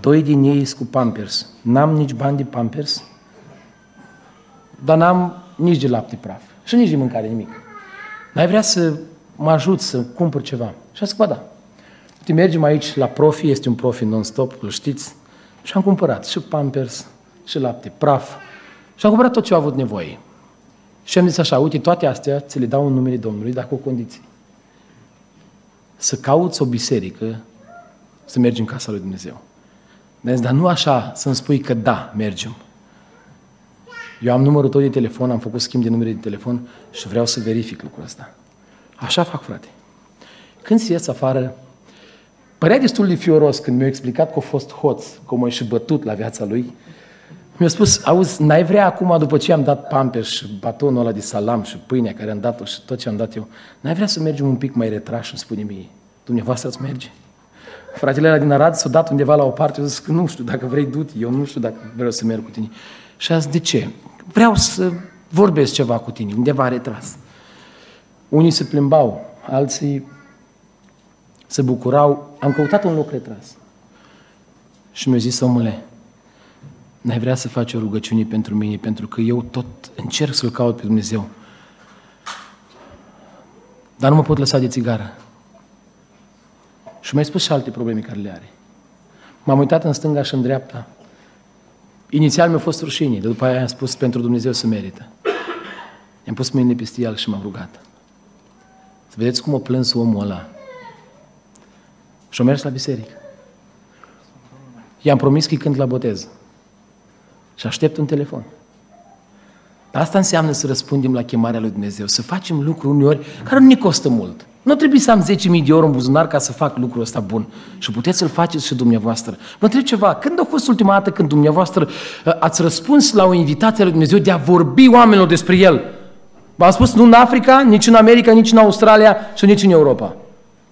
doi din ei cu pampers. N-am nici bani de pampers, dar n-am nici de lapte praf și nici de mâncare, nimic. N-ai vrea să mă ajut să cumpăr ceva? Și a zis, da. Te mergem aici la profi, este un profi non-stop, îl știți, și am cumpărat și pampers, și lapte praf, și am cumpărat tot ce au avut nevoie. Și am zis așa, uite, toate astea ți le dau în numele Domnului, dar cu o condiție. Să cauți o biserică, să mergi în casa lui Dumnezeu. Dar nu așa să-mi spui că da, mergem. Eu am numărul tău de telefon, am făcut schimb de numere de telefon și vreau să verific lucrul ăsta. Așa fac, frate. Când se ies afară, părea destul de fioros când mi-a explicat că a fost hoț, cum a și bătut la viața lui, mi-a spus, auzi, n-ai vrea acum, după ce am dat pamper și batonul ăla de salam și pâinea care am dat-o și tot ce am dat eu, n-ai vrea să mergem un pic mai retraș, îmi spune mie, dumneavoastră ați merge? Fratele ăla din Arad s-a dat undeva la o parte, eu zis că nu știu, dacă vrei, du eu nu știu dacă vreau să merg cu tine. Și a zis, de ce? Vreau să vorbesc ceva cu tine, undeva retras. Unii se plimbau, alții se bucurau. Am căutat un loc retras. Și mi-a zis, omule, N-ai vrea să faci o rugăciune pentru mine, pentru că eu tot încerc să-L caut pe Dumnezeu. Dar nu mă pot lăsa de țigară. Și mai spus și alte probleme care le are. M-am uitat în stânga și în dreapta. Inițial mi-a fost rușine, dar după aia am spus pentru Dumnezeu să merită. I-am pus mâinile peste el și m-am rugat. Să vedeți cum a plâns omul ăla. Și-a mers la biserică. I-am promis că când la botez și aștept un telefon. Asta înseamnă să răspundem la chemarea lui Dumnezeu, să facem lucruri uneori care nu ne costă mult. Nu trebuie să am 10.000 de euro în buzunar ca să fac lucrul ăsta bun. Și puteți să-l faceți și dumneavoastră. Vă întreb ceva, când a fost ultima dată când dumneavoastră uh, ați răspuns la o invitație a lui Dumnezeu de a vorbi oamenilor despre El? V-am spus, nu în Africa, nici în America, nici în Australia și nici în Europa.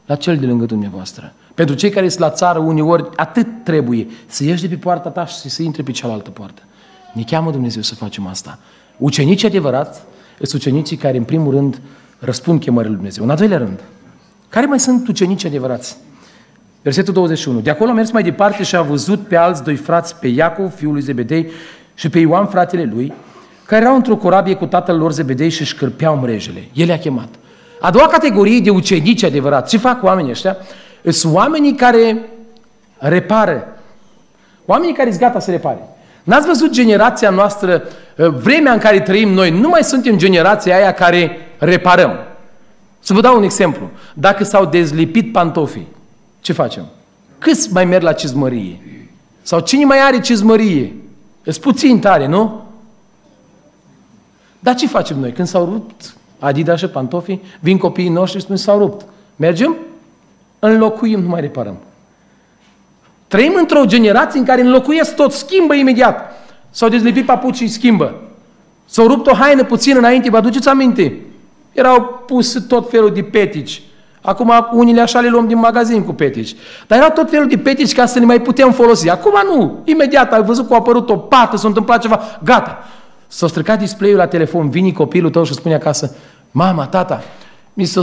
La cel de lângă dumneavoastră. Pentru cei care sunt la țară, uneori, atât trebuie să ieși de pe poarta ta și să intri pe cealaltă poartă. Ne cheamă Dumnezeu să facem asta. Ucenici adevărați sunt ucenicii care, în primul rând, răspund chemării lui Dumnezeu. În al doilea rând, care mai sunt ucenici adevărați? Versetul 21. De acolo a mers mai departe și a văzut pe alți doi frați, pe Iacov, fiul lui Zebedei, și pe Ioan, fratele lui, care erau într-o corabie cu tatăl lor Zebedei și își cârpeau mrejele. El i-a chemat. A doua categorie de ucenici adevărat. Ce fac oamenii ăștia? Sunt oamenii care repară. Oamenii care sunt gata să repare. N-ați văzut generația noastră, ă, vremea în care trăim noi, nu mai suntem generația aia care reparăm. Să vă dau un exemplu. Dacă s-au dezlipit pantofii, ce facem? Câți mai merg la cizmărie? Sau cine mai are cizmărie? Sunt puțin tare, nu? Dar ce facem noi? Când s-au rupt Adidas și pantofii, vin copiii noștri și spun s-au rupt. Mergem? Înlocuim, nu mai reparăm. Trăim într-o generație în care înlocuiesc tot, schimbă imediat. S-au dezlipit papucii, schimbă. S-au rupt o haină puțin înainte, vă aduceți aminte? Erau pus tot felul de petici. Acum unile așa le luăm din magazin cu petici. Dar era tot felul de petici ca să ne mai putem folosi. Acum nu. Imediat ai văzut că a apărut o pată, s-a întâmplat ceva. Gata. S-a stricat display-ul la telefon, vine copilul tău și spune acasă, mama, tata, mi s-a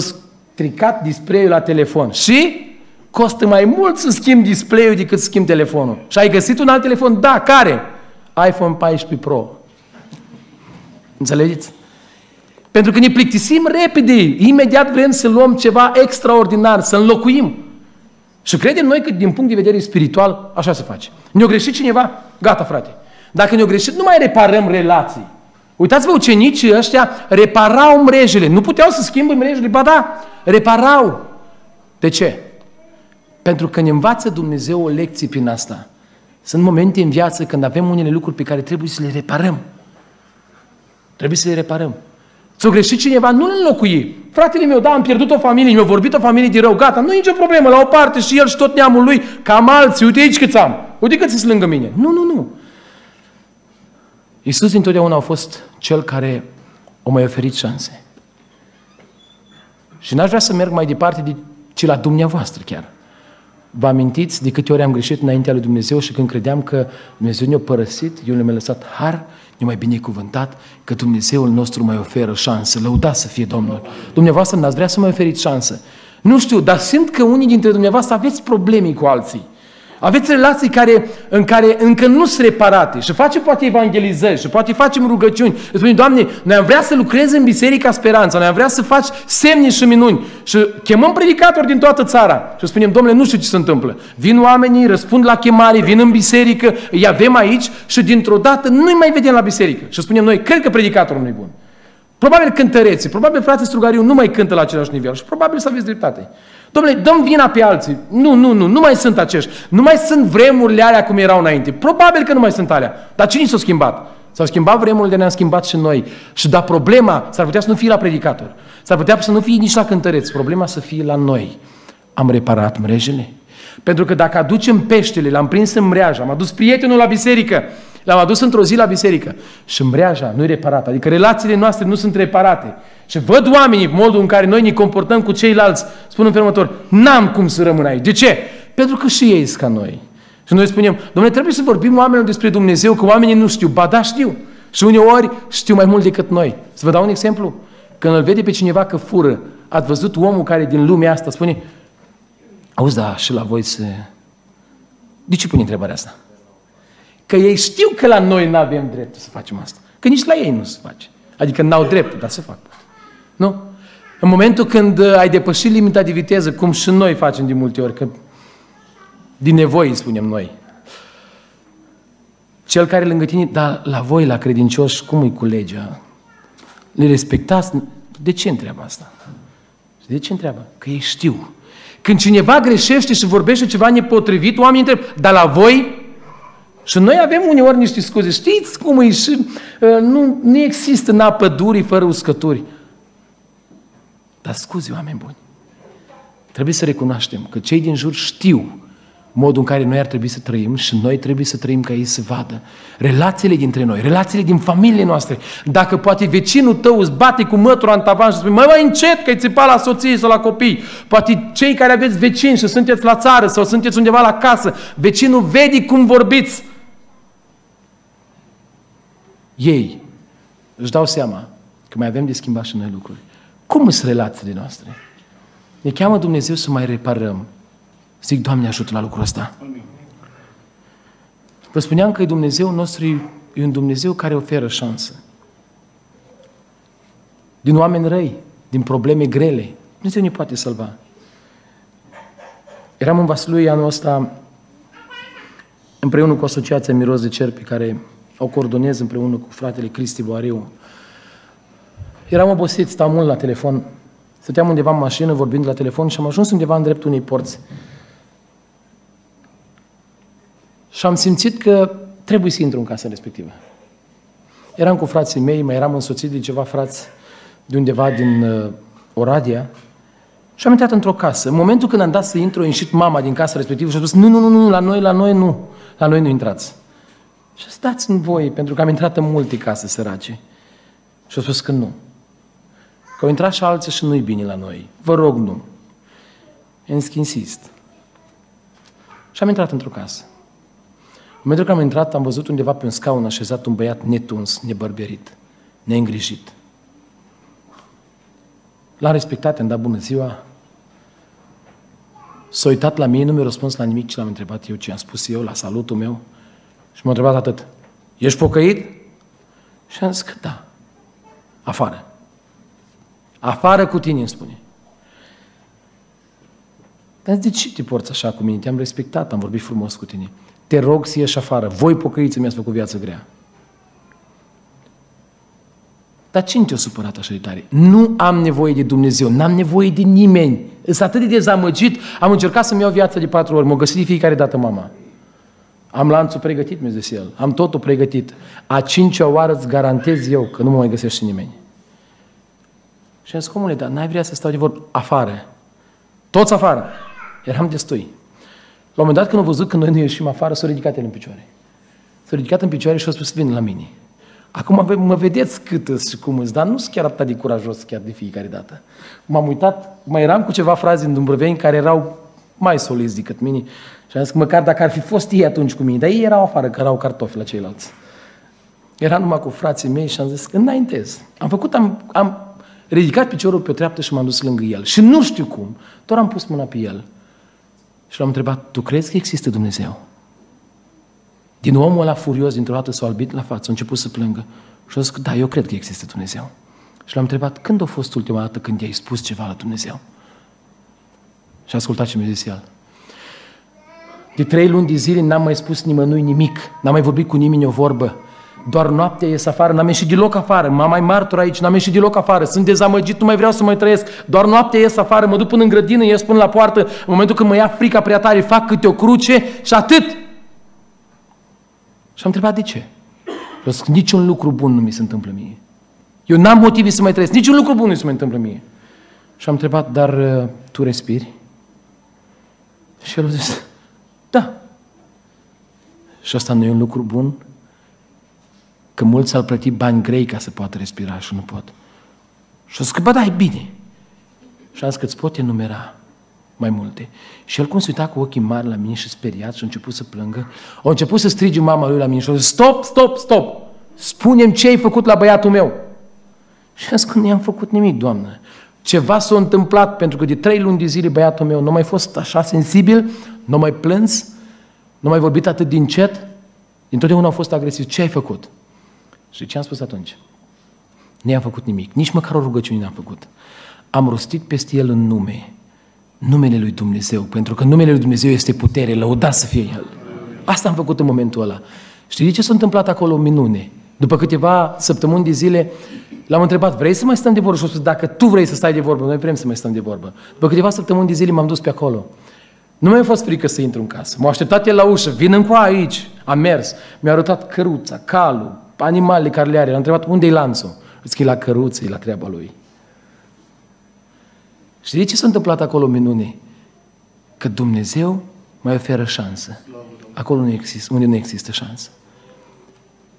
stricat display-ul la telefon. Și costă mai mult să schimb display-ul decât să schimb telefonul. Și ai găsit un alt telefon? Da, care? iPhone 14 Pro. Înțelegeți? Pentru că ne plictisim repede, imediat vrem să luăm ceva extraordinar, să înlocuim. Și credem noi că din punct de vedere spiritual așa se face. Ne-a greșit cineva? Gata, frate. Dacă ne-a greșit, nu mai reparăm relații. Uitați-vă, ucenicii ăștia reparau mrejele. Nu puteau să schimbă mrejele, ba da, reparau. De ce? Pentru că ne învață Dumnezeu o lecție prin asta. Sunt momente în viață când avem unele lucruri pe care trebuie să le reparăm. Trebuie să le reparăm. Ți-o greșit cineva, nu-l înlocui. Fratele meu, da, am pierdut o familie, mi-a vorbit o familie de rău, gata, nu e nicio problemă, la o parte și el și tot neamul lui, cam alții, uite aici câți am, uite câți sunt lângă mine. Nu, nu, nu. Iisus întotdeauna a fost cel care o mai oferit șanse. Și n-aș vrea să merg mai departe, de, ci la dumneavoastră chiar. Vă amintiți de câte ori am greșit înaintea lui Dumnezeu și când credeam că Dumnezeu ne-a părăsit, Eu ne-a lăsat har, ne-a mai binecuvântat, că Dumnezeul nostru mai oferă șansă. Lăudați să fie Domnul. Dumneavoastră n-ați vrea să mai oferiți șansă. Nu știu, dar simt că unii dintre dumneavoastră aveți probleme cu alții. Aveți relații care, în care încă nu sunt reparate și facem poate evangelizări și poate facem rugăciuni. Îți spunem, Doamne, noi am vrea să lucrez în Biserica Speranța, noi am vrea să faci semne și minuni și chemăm predicatori din toată țara și spunem, Domnule, nu știu ce se întâmplă. Vin oamenii, răspund la chemare, vin în biserică, îi avem aici și dintr-o dată nu mai vedem la biserică. Și spunem noi, cred că predicatorul nu e bun. Probabil cântăreții, probabil frate Strugariu nu mai cântă la același nivel și probabil să aveți dreptate. Domnule, dăm vina pe alții. Nu, nu, nu, nu mai sunt acești. Nu mai sunt vremurile alea cum erau înainte. Probabil că nu mai sunt alea. Dar cine s-a schimbat? S-au schimbat vremurile, de ne-am schimbat și noi. Și da, problema s-ar putea să nu fie la predicator. S-ar putea să nu fie nici la cântăreți. Problema să fie la noi. Am reparat mrejele? Pentru că dacă aducem peștele, l-am prins în mreajă, am adus prietenul la biserică, l-am adus într-o zi la biserică și mreaja nu e reparată, adică relațiile noastre nu sunt reparate. Și văd oamenii, modul în care noi ne comportăm cu ceilalți, spun în felul următor, n-am cum să rămân aici. De ce? Pentru că și ei sunt ca noi. Și noi spunem, domnule, trebuie să vorbim oamenilor despre Dumnezeu, că oamenii nu știu. Ba da, știu. Și uneori știu mai mult decât noi. Să vă dau un exemplu. Când îl vede pe cineva că fură, ați văzut omul care din lumea asta spune, auzi, da, și la voi se... De ce pune întrebarea asta? Că ei știu că la noi nu avem dreptul să facem asta. Că nici la ei nu se face. Adică n-au dreptul, dar se fac. Nu? În momentul când uh, ai depășit limita de viteză, cum și noi facem de multe ori, că din nevoie spunem noi, cel care lângă tine, dar la voi, la credincioși, cum e cu legea? Le respectați? De ce întreabă asta? De ce întreabă? Că ei știu. Când cineva greșește și vorbește ceva nepotrivit, oamenii întreb, dar la voi? Și noi avem uneori niște scuze. Știți cum e și uh, nu, nu există în apă durii fără uscături. Dar scuze, oameni buni. Trebuie să recunoaștem că cei din jur știu modul în care noi ar trebui să trăim și noi trebuie să trăim ca ei să vadă. Relațiile dintre noi, relațiile din familiile noastre. Dacă poate vecinul tău îți bate cu mătura în tavan și spune, mai mai încet că ai țipat la soție sau la copii. Poate cei care aveți vecini și sunteți la țară sau sunteți undeva la casă, vecinul vede cum vorbiți. Ei își dau seama că mai avem de schimbat și noi lucruri. Cum sunt relațiile noastre? Ne cheamă Dumnezeu să mai reparăm. Zic, Doamne, ajută la lucrul ăsta. Vă spuneam că Dumnezeu nostru e un Dumnezeu care oferă șansă. Din oameni răi din probleme grele. Dumnezeu ne poate salva. Eram în Vaslui anul ăsta împreună cu Asociația Miros de Cer pe care o coordonez împreună cu fratele Cristi Boariu. Eram obosit, stau mult la telefon. Stăteam undeva în mașină vorbind la telefon și am ajuns undeva în dreptul unei porți. Și am simțit că trebuie să intru în casa respectivă. Eram cu frații mei, mai eram însoțit de ceva frați de undeva din uh, Oradea și am intrat într-o casă. În momentul când am dat să intru, a ieșit mama din casa respectivă și a spus, nu, nu, nu, nu, la noi, la noi nu, la noi nu intrați. Și stați în voi, pentru că am intrat în multe case sărace. Și a spus că nu. Că au intrat și alții și nu-i bine la noi. Vă rog, nu. insist. Și am intrat într-o casă. În momentul când am intrat, am văzut undeva pe un scaun așezat un băiat netuns, nebărberit, neîngrijit. L-am respectat, am dat bună ziua. S-a uitat la mine, nu mi-a răspuns la nimic ce l-am întrebat eu, ce am spus eu, la salutul meu. Și m-a întrebat atât. Ești pocăit? Și am zis că da. Afară. Afară cu tine, îmi spune. Dar de ce te porți așa cu mine? Te-am respectat, am vorbit frumos cu tine. Te rog să ieși afară. Voi pocăiți mi-ați făcut viață grea. Dar cine te-a supărat așa de tare? Nu am nevoie de Dumnezeu, n-am nevoie de nimeni. Sunt atât de dezamăgit, am încercat să-mi iau viața de patru ori, m-a găsit de fiecare dată mama. Am lanțul pregătit, mi zis el. Am totul pregătit. A cincea oară îți garantez eu că nu mă mai găsește nimeni. Și am zis, comune, dar n-ai vrea să stau de vorbă? Afară. Toți afară. Eram destui. La un moment dat, când au văzut că noi nu ieșim afară, s-au ridicat el în picioare. S-au ridicat în picioare și au spus, vin la mine. Acum mă vedeți cât și cum îți, dar nu sunt chiar atât de curajos chiar de fiecare dată. M-am uitat, mai eram cu ceva fraze în Dumbrăveni care erau mai solizi decât mine și am zis că măcar dacă ar fi fost ei atunci cu mine, dar ei erau afară, că erau cartofi la ceilalți. Era numai cu frații mei și am zis că înaintez. Am făcut, am, am ridicat piciorul pe o treaptă și m-am dus lângă el. Și nu știu cum, doar am pus mâna pe el. Și l-am întrebat, tu crezi că există Dumnezeu? Din omul ăla furios, dintr-o dată s-a albit la față, a început să plângă. Și a zis, da, eu cred că există Dumnezeu. Și l-am întrebat, când a fost ultima dată când i-ai spus ceva la Dumnezeu? Și a ascultat ce mi-a zis el. De trei luni de zile n-am mai spus nimănui nimic, n-am mai vorbit cu nimeni o vorbă. Doar noaptea ies afară, n-am ieșit deloc afară, m-am mai martor aici, n-am ieșit deloc afară, sunt dezamăgit, nu mai vreau să mai trăiesc. Doar noaptea ies afară, mă duc până în grădină, ies până la poartă, în momentul când mă ia frica prea tare, fac câte o cruce și atât. Și am întrebat de ce. Și zis, niciun lucru bun nu mi se întâmplă mie. Eu n-am motive să mai trăiesc, niciun lucru bun nu se mai întâmplă mie. Și am întrebat, dar uh, tu respiri? Și el a zis, da. Și asta nu e un lucru bun? Că mulți au plătit bani grei ca să poată respira și nu pot. Și a zis că, bă, da, e bine. Și am zis că îți pot enumera mai multe. Și el cum se uita cu ochii mari la mine și speriat și a început să plângă, a început să strige mama lui la mine și a zis, stop, stop, stop, spunem ce ai făcut la băiatul meu. Și am zis că nu i-am făcut nimic, Doamnă. Ceva s-a întâmplat pentru că de trei luni de zile băiatul meu nu mai fost așa sensibil, nu mai plâns, nu mai vorbit atât din cet, întotdeauna a fost agresiv. Ce ai făcut? Și ce am spus atunci? Nu i-am făcut nimic, nici măcar o rugăciune n-am făcut. Am rostit peste el în nume numele lui Dumnezeu, pentru că numele lui Dumnezeu este putere, lăudat să fie El. Asta am făcut în momentul ăla. Știi ce s-a întâmplat acolo? Minune. După câteva săptămâni de zile, l-am întrebat, vrei să mai stăm de vorbă? Și a spus, dacă tu vrei să stai de vorbă, noi vrem să mai stăm de vorbă. După câteva săptămâni de zile m-am dus pe acolo. Nu mi-a fost frică să intru în casă. M-a așteptat el la ușă, vin încoa aici. Am mers. Mi-a arătat căruța, calul, animalele care le are. L-am întrebat, unde e lanțul? Zic, e la căruță, e la treaba lui. Și de ce s-a întâmplat acolo minune? Că Dumnezeu mai oferă șansă. Acolo nu există, unde nu există șansă.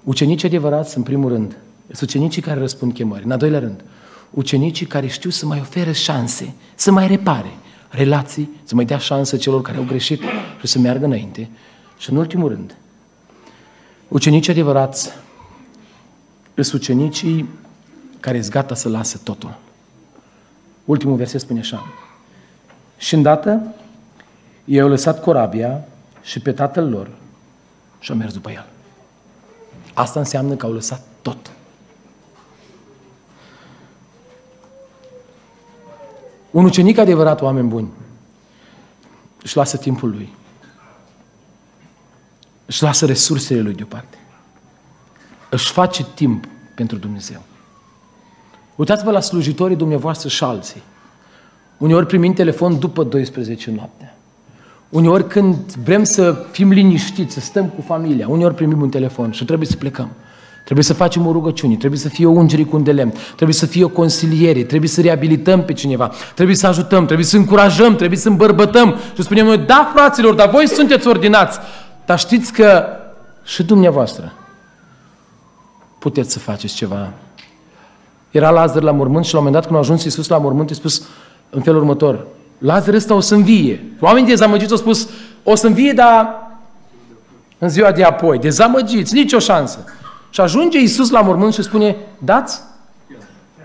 Ucenicii adevărați, în primul rând, sunt ucenicii care răspund chemări. În al doilea rând, ucenicii care știu să mai ofere șanse, să mai repare relații, să mai dea șansă celor care au greșit și să meargă înainte. Și în ultimul rând, ucenicii adevărați sunt ucenicii care sunt gata să lasă totul. Ultimul verset spune așa. Și îndată ei au lăsat corabia și pe tatăl lor și au mers după el. Asta înseamnă că au lăsat tot. Un ucenic adevărat, oameni buni, își lasă timpul lui. Își lasă resursele lui deoparte. Își face timp pentru Dumnezeu. Uitați-vă la slujitorii dumneavoastră și alții. Uneori primim telefon după 12 noaptea. Uneori când vrem să fim liniștiți, să stăm cu familia, uneori primim un telefon și trebuie să plecăm. Trebuie să facem o rugăciune, trebuie să fie o ungere cu un de lemn, trebuie să fie o consiliere, trebuie să reabilităm pe cineva, trebuie să ajutăm, trebuie să încurajăm, trebuie să îmbărbătăm. Și spunem noi, da, fraților, dar voi sunteți ordinați. Dar știți că și dumneavoastră puteți să faceți ceva. Era Lazar la mormânt și la un moment dat când a ajuns Iisus la mormânt, a spus în felul următor, Lazar ăsta o să învie. Oamenii dezamăgiți au spus, o să învie, dar în ziua de apoi, dezamăgiți, nicio șansă. Și ajunge Iisus la mormânt și spune, dați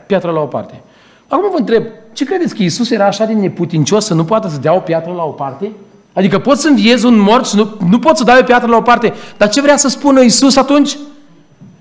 piatra la o parte. Acum vă întreb, ce credeți că Iisus era așa de neputincios să nu poată să dea o piatră la o parte? Adică pot să înviez un mort și nu, nu pot să dau o piatră la o parte. Dar ce vrea să spună Iisus atunci?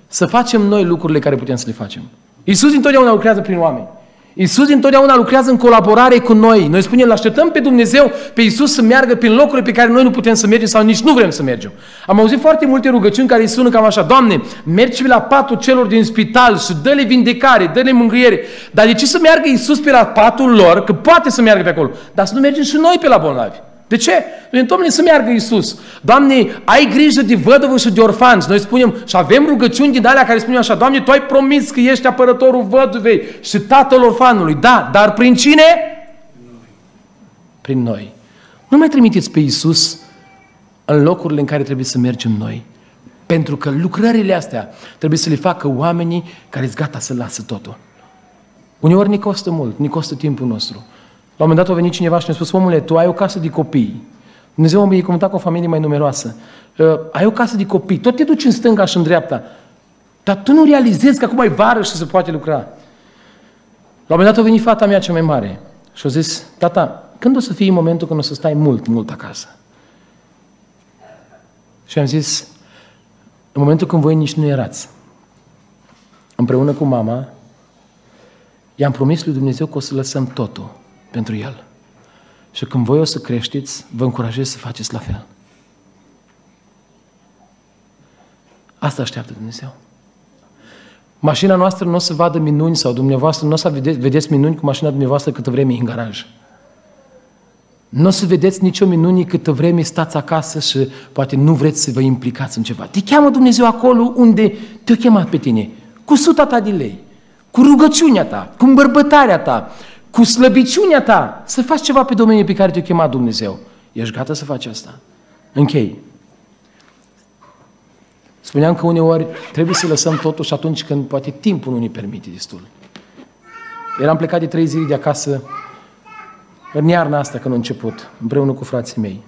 Să facem noi lucrurile care putem să le facem. Iisus întotdeauna lucrează prin oameni. Iisus întotdeauna lucrează în colaborare cu noi. Noi spunem, îl așteptăm pe Dumnezeu, pe Iisus să meargă prin locurile pe care noi nu putem să mergem sau nici nu vrem să mergem. Am auzit foarte multe rugăciuni care îi sună cam așa, Doamne, mergi la patul celor din spital și dă-le vindecare, dă-le mângâiere. Dar de ce să meargă Iisus pe la patul lor, că poate să meargă pe acolo, dar să nu mergem și noi pe la bolnavi? De ce? Pentru Domnule, să meargă Iisus. Doamne, ai grijă de vădăvă și de orfanți. Noi spunem și avem rugăciuni din alea care spunem așa, Doamne, Tu ai promis că ești apărătorul văduvei și tatăl orfanului. Da, dar prin cine? Prin noi. Nu mai trimiteți pe Iisus în locurile în care trebuie să mergem noi. Pentru că lucrările astea trebuie să le facă oamenii care sunt gata să lasă totul. Uneori ne costă mult, ne costă timpul nostru. La un moment dat a venit cineva și ne-a spus, omule, tu ai o casă de copii. Dumnezeu m-a binecuvântat cu o familie mai numeroasă. Uh, ai o casă de copii, tot te duci în stânga și în dreapta. Dar tu nu realizezi că acum ai vară și se poate lucra. La un moment dat a venit fata mea cea mai mare și a zis, tata, când o să fie momentul când o să stai mult, mult acasă? Și am zis, în momentul când voi nici nu erați, împreună cu mama, i-am promis lui Dumnezeu că o să lăsăm totul pentru El. Și când voi o să creșteți, vă încurajez să faceți la fel. Asta așteaptă Dumnezeu. Mașina noastră nu o să vadă minuni sau dumneavoastră nu o să vedeți minuni cu mașina dumneavoastră câtă vreme e în garaj. Nu o să vedeți nicio minuni câtă vreme stați acasă și poate nu vreți să vă implicați în ceva. Te cheamă Dumnezeu acolo unde te-a chemat pe tine, cu suta ta de lei, cu rugăciunea ta, cu îmbărbătarea ta, cu slăbiciunea ta, să faci ceva pe domeniul pe care te-a chemat Dumnezeu. Ești gata să faci asta? Închei. Spuneam că uneori trebuie să lăsăm totul și atunci când poate timpul nu ne permite destul. Eram plecat de trei zile de acasă în iarna asta când a început, împreună cu frații mei.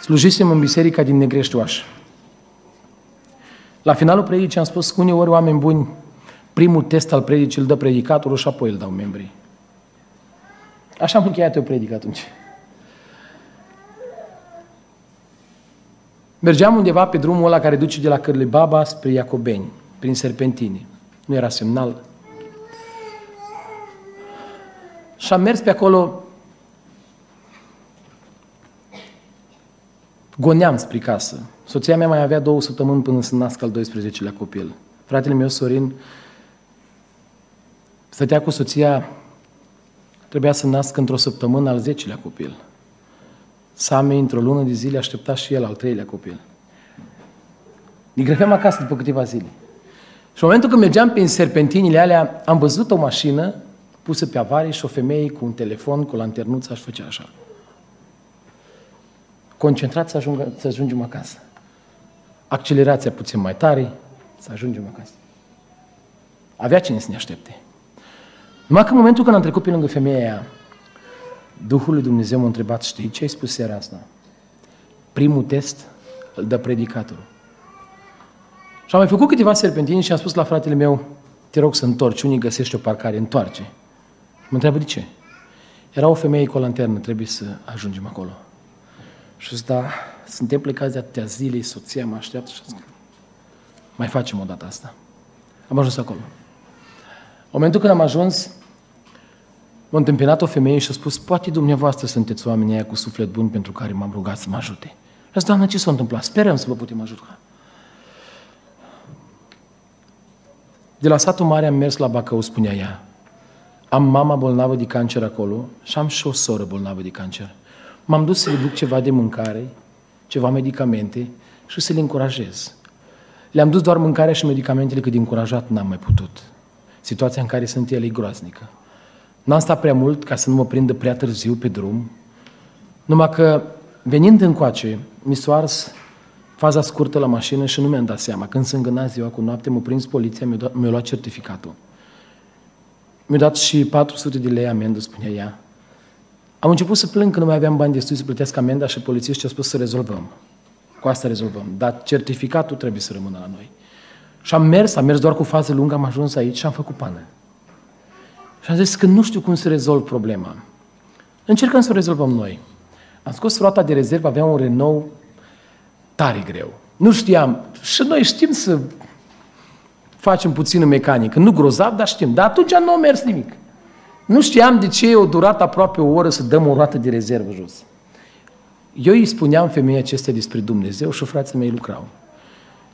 Slujisem în biserica din Negreștoaș. La finalul predicii am spus că uneori oameni buni, primul test al predicii îl dă predicatorul și apoi îl dau membrii. Așa am încheiat eu predic atunci. Mergeam undeva pe drumul ăla care duce de la Baba spre Iacobeni, prin serpentini. Nu era semnal. Și am mers pe acolo, goneam spre casă. Soția mea mai avea două săptămâni până să nască al 12-lea copil. Fratele meu, Sorin, stătea cu soția Trebuia să nască într-o săptămână al zecelea copil. Sami, într-o lună de zile, aștepta și el al treilea copil. Ne grăbeam acasă după câteva zile. Și în momentul când mergeam prin serpentinile alea, am văzut o mașină pusă pe avarie și o femeie cu un telefon, cu lanternuța și făcea așa. Concentrat să, ajungă, să ajungem acasă. Accelerația puțin mai tare, să ajungem acasă. Avea cine să ne aștepte. Numai că în momentul când am trecut pe lângă femeia aia, Duhul lui Dumnezeu m-a întrebat, știi ce ai spus seara asta? Primul test îl dă predicatorul. Și am mai făcut câteva serpentini și am spus la fratele meu, te rog să întorci, unii găsești o parcare, întoarce. Mă întreabă de ce? Era o femeie cu o lanternă, trebuie să ajungem acolo. Și zic, da, suntem plecați de atâtea zile, soția mă așteaptă și zic, mai facem o dată asta. Am ajuns acolo. În momentul când am ajuns, M-a întâmpinat o femeie și a spus, poate dumneavoastră sunteți oamenii aia cu suflet bun pentru care m-am rugat să mă ajute. Și zis, Doamne, ce s-a întâmplat? Sperăm să vă putem ajuta. De la satul mare am mers la Bacău, spunea ea. Am mama bolnavă de cancer acolo și am și o soră bolnavă de cancer. M-am dus să le duc ceva de mâncare, ceva medicamente și să le încurajez. Le-am dus doar mâncarea și medicamentele, că de încurajat n-am mai putut. Situația în care sunt ele e groaznică. N-am stat prea mult ca să nu mă prindă prea târziu pe drum, numai că venind încoace, mi s-a ars faza scurtă la mașină și nu mi-am dat seama. Când se îngâna ziua cu noapte, m-a prins poliția, mi-a, mi luat certificatul. Mi-a dat și 400 de lei amendă, spunea ea. Am început să plâng că nu mai aveam bani destui să plătesc amenda și polițiștii au spus să rezolvăm. Cu asta rezolvăm. Dar certificatul trebuie să rămână la noi. Și am mers, am mers doar cu fază lungă, am ajuns aici și am făcut pană. Și am zis că nu știu cum să rezolv problema. Încercăm să o rezolvăm noi. Am scos roata de rezervă, aveam un Renault tare greu. Nu știam. Și noi știm să facem puțină mecanică. Nu grozav, dar știm. Dar atunci nu a mers nimic. Nu știam de ce o durat aproape o oră să dăm o roată de rezervă jos. Eu îi spuneam femeia acestea despre Dumnezeu și frații mei lucrau.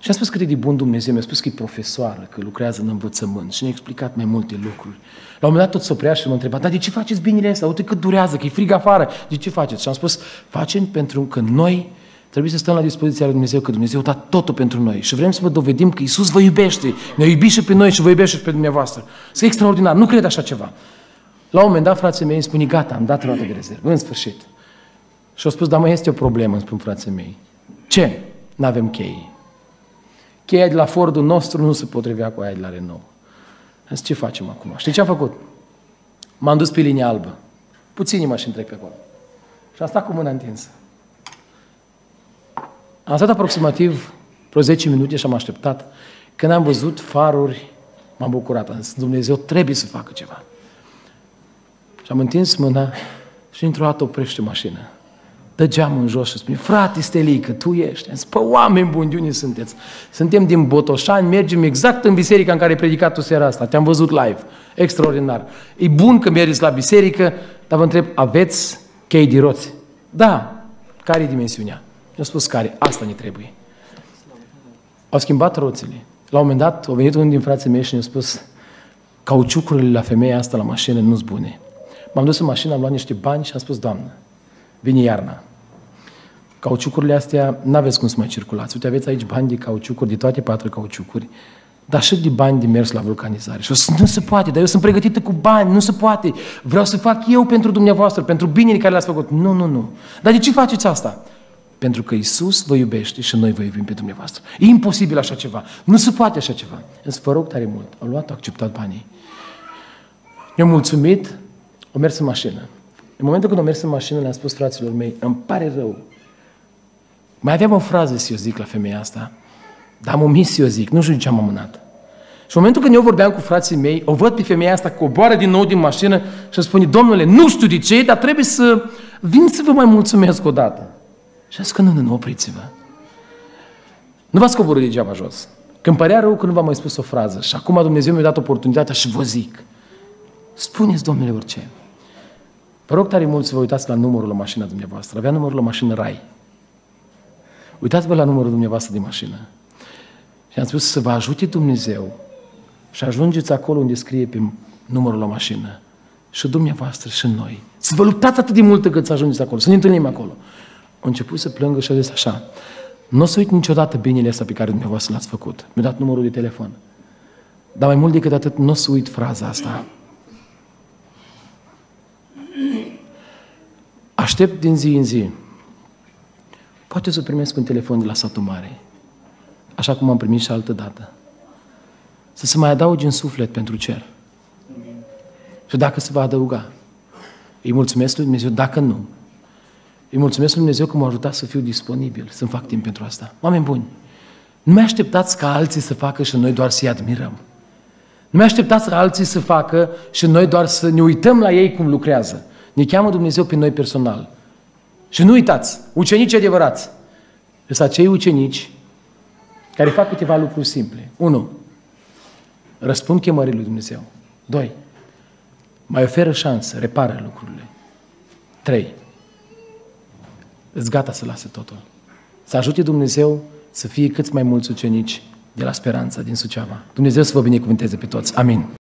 Și am spus cât e de bun Dumnezeu, mi-a spus că e profesoară, că lucrează în învățământ și ne-a explicat mai multe lucruri. La un moment dat tot se oprea și m-a întrebat, dar de ce faceți binele ăsta? Uite cât durează, că e frig afară. De ce faceți? Și am spus, facem pentru că noi trebuie să stăm la dispoziția lui Dumnezeu, că Dumnezeu a dat totul pentru noi și vrem să vă dovedim că Isus vă iubește, ne-a iubit și pe noi și vă iubește și pe dumneavoastră. Să extraordinar, nu cred așa ceva. La un moment dat, frații mei îmi spune, gata, am dat roată de rezervă, în sfârșit. Și au spus, dar mai este o problemă, îmi spun frații mei. Ce? Nu avem cheie. Cheia de la Fordul nostru nu se potrivea cu aia de la Renault. Am zis, ce facem acum? Știi ce am făcut? M-am dus pe linia albă. Puțini mașini trec pe acolo. Și am stat cu mâna întinsă. Am stat aproximativ vreo 10 minute și am așteptat. Când am văzut faruri, m-am bucurat. Am zis, Dumnezeu trebuie să facă ceva. Și am întins mâna și într-o dată oprește mașina. Dă geamul în jos și spune, frate Stelică, tu ești. Am zis, pă, oameni buni, de unde sunteți? Suntem din Botoșani, mergem exact în biserica în care ai predicat tu seara asta. Te-am văzut live. Extraordinar. E bun că mergeți la biserică, dar vă întreb, aveți chei de roți? Da. Care e dimensiunea? Eu spus care, asta ne trebuie. Au schimbat roțile. La un moment dat, a venit unul din frații mei și ne-a spus cauciucurile la femeia asta la mașină nu sunt bune. M-am dus în mașină, am luat niște bani și am spus, Doamnă, vine iarna. Cauciucurile astea, nu aveți cum să mai circulați. Uite, aveți aici bani de cauciucuri, de toate patru cauciucuri, dar și de bani de mers la vulcanizare. Și o să, nu se poate, dar eu sunt pregătită cu bani, nu se poate. Vreau să fac eu pentru dumneavoastră, pentru binele care le-ați făcut. Nu, nu, nu. Dar de ce faceți asta? Pentru că Isus vă iubește și noi vă iubim pe dumneavoastră. E imposibil așa ceva. Nu se poate așa ceva. Însă vă rog tare mult. Au luat, au acceptat banii. Eu mulțumit, o mers în mașină. În momentul când o mers în mașină, le-am spus fraților mei, îmi pare rău. Mai aveam o frază să eu zic la femeia asta, dar am omis să eu zic, nu știu de ce am amânat. Și în momentul când eu vorbeam cu frații mei, o văd pe femeia asta coboară din nou din mașină și îmi spune, domnule, nu știu de ce, dar trebuie să vin să vă mai mulțumesc odată. Și a zis că nu, nu, nu, opriți-vă. Nu v-ați coborât degeaba jos. Când părea rău că nu v-am mai spus o frază și acum Dumnezeu mi-a dat oportunitatea și vă zic, spuneți, domnule, orice. Vă rog tare mult să vă uitați la numărul la mașina dumneavoastră. Avea numărul la mașină Rai. Uitați-vă la numărul dumneavoastră de mașină. Și am spus să vă ajute Dumnezeu și ajungeți acolo unde scrie pe numărul la mașină. Și dumneavoastră și noi. Să vă luptați atât de mult cât să ajungeți acolo, să ne întâlnim acolo. A început să plângă și a zis așa, nu o să uit niciodată binele ăsta pe care dumneavoastră l-ați făcut. Mi-a dat numărul de telefon. Dar mai mult decât atât, nu o să uit fraza asta. Aștept din zi în zi. Poate să primesc un telefon de la satul mare, așa cum am primit și altă dată. Să se mai adaugi în suflet pentru cer. Și dacă se va adăuga, îi mulțumesc lui Dumnezeu, dacă nu, îi mulțumesc lui Dumnezeu că m-a ajutat să fiu disponibil, să-mi fac timp pentru asta. Oameni buni, nu mai așteptați ca alții să facă și noi doar să-i admirăm. Nu mai așteptați ca alții să facă și noi doar să ne uităm la ei cum lucrează. Ne cheamă Dumnezeu pe noi personal. Și nu uitați, ucenici adevărați, sunt acei ucenici care fac câteva lucruri simple. Unu, Răspund chemării lui Dumnezeu. Doi, Mai oferă șansă, repară lucrurile. Trei. Îți gata să lase totul. Să ajute Dumnezeu să fie cât mai mulți ucenici de la Speranța din Suceava. Dumnezeu să vă binecuvânteze pe toți. Amin.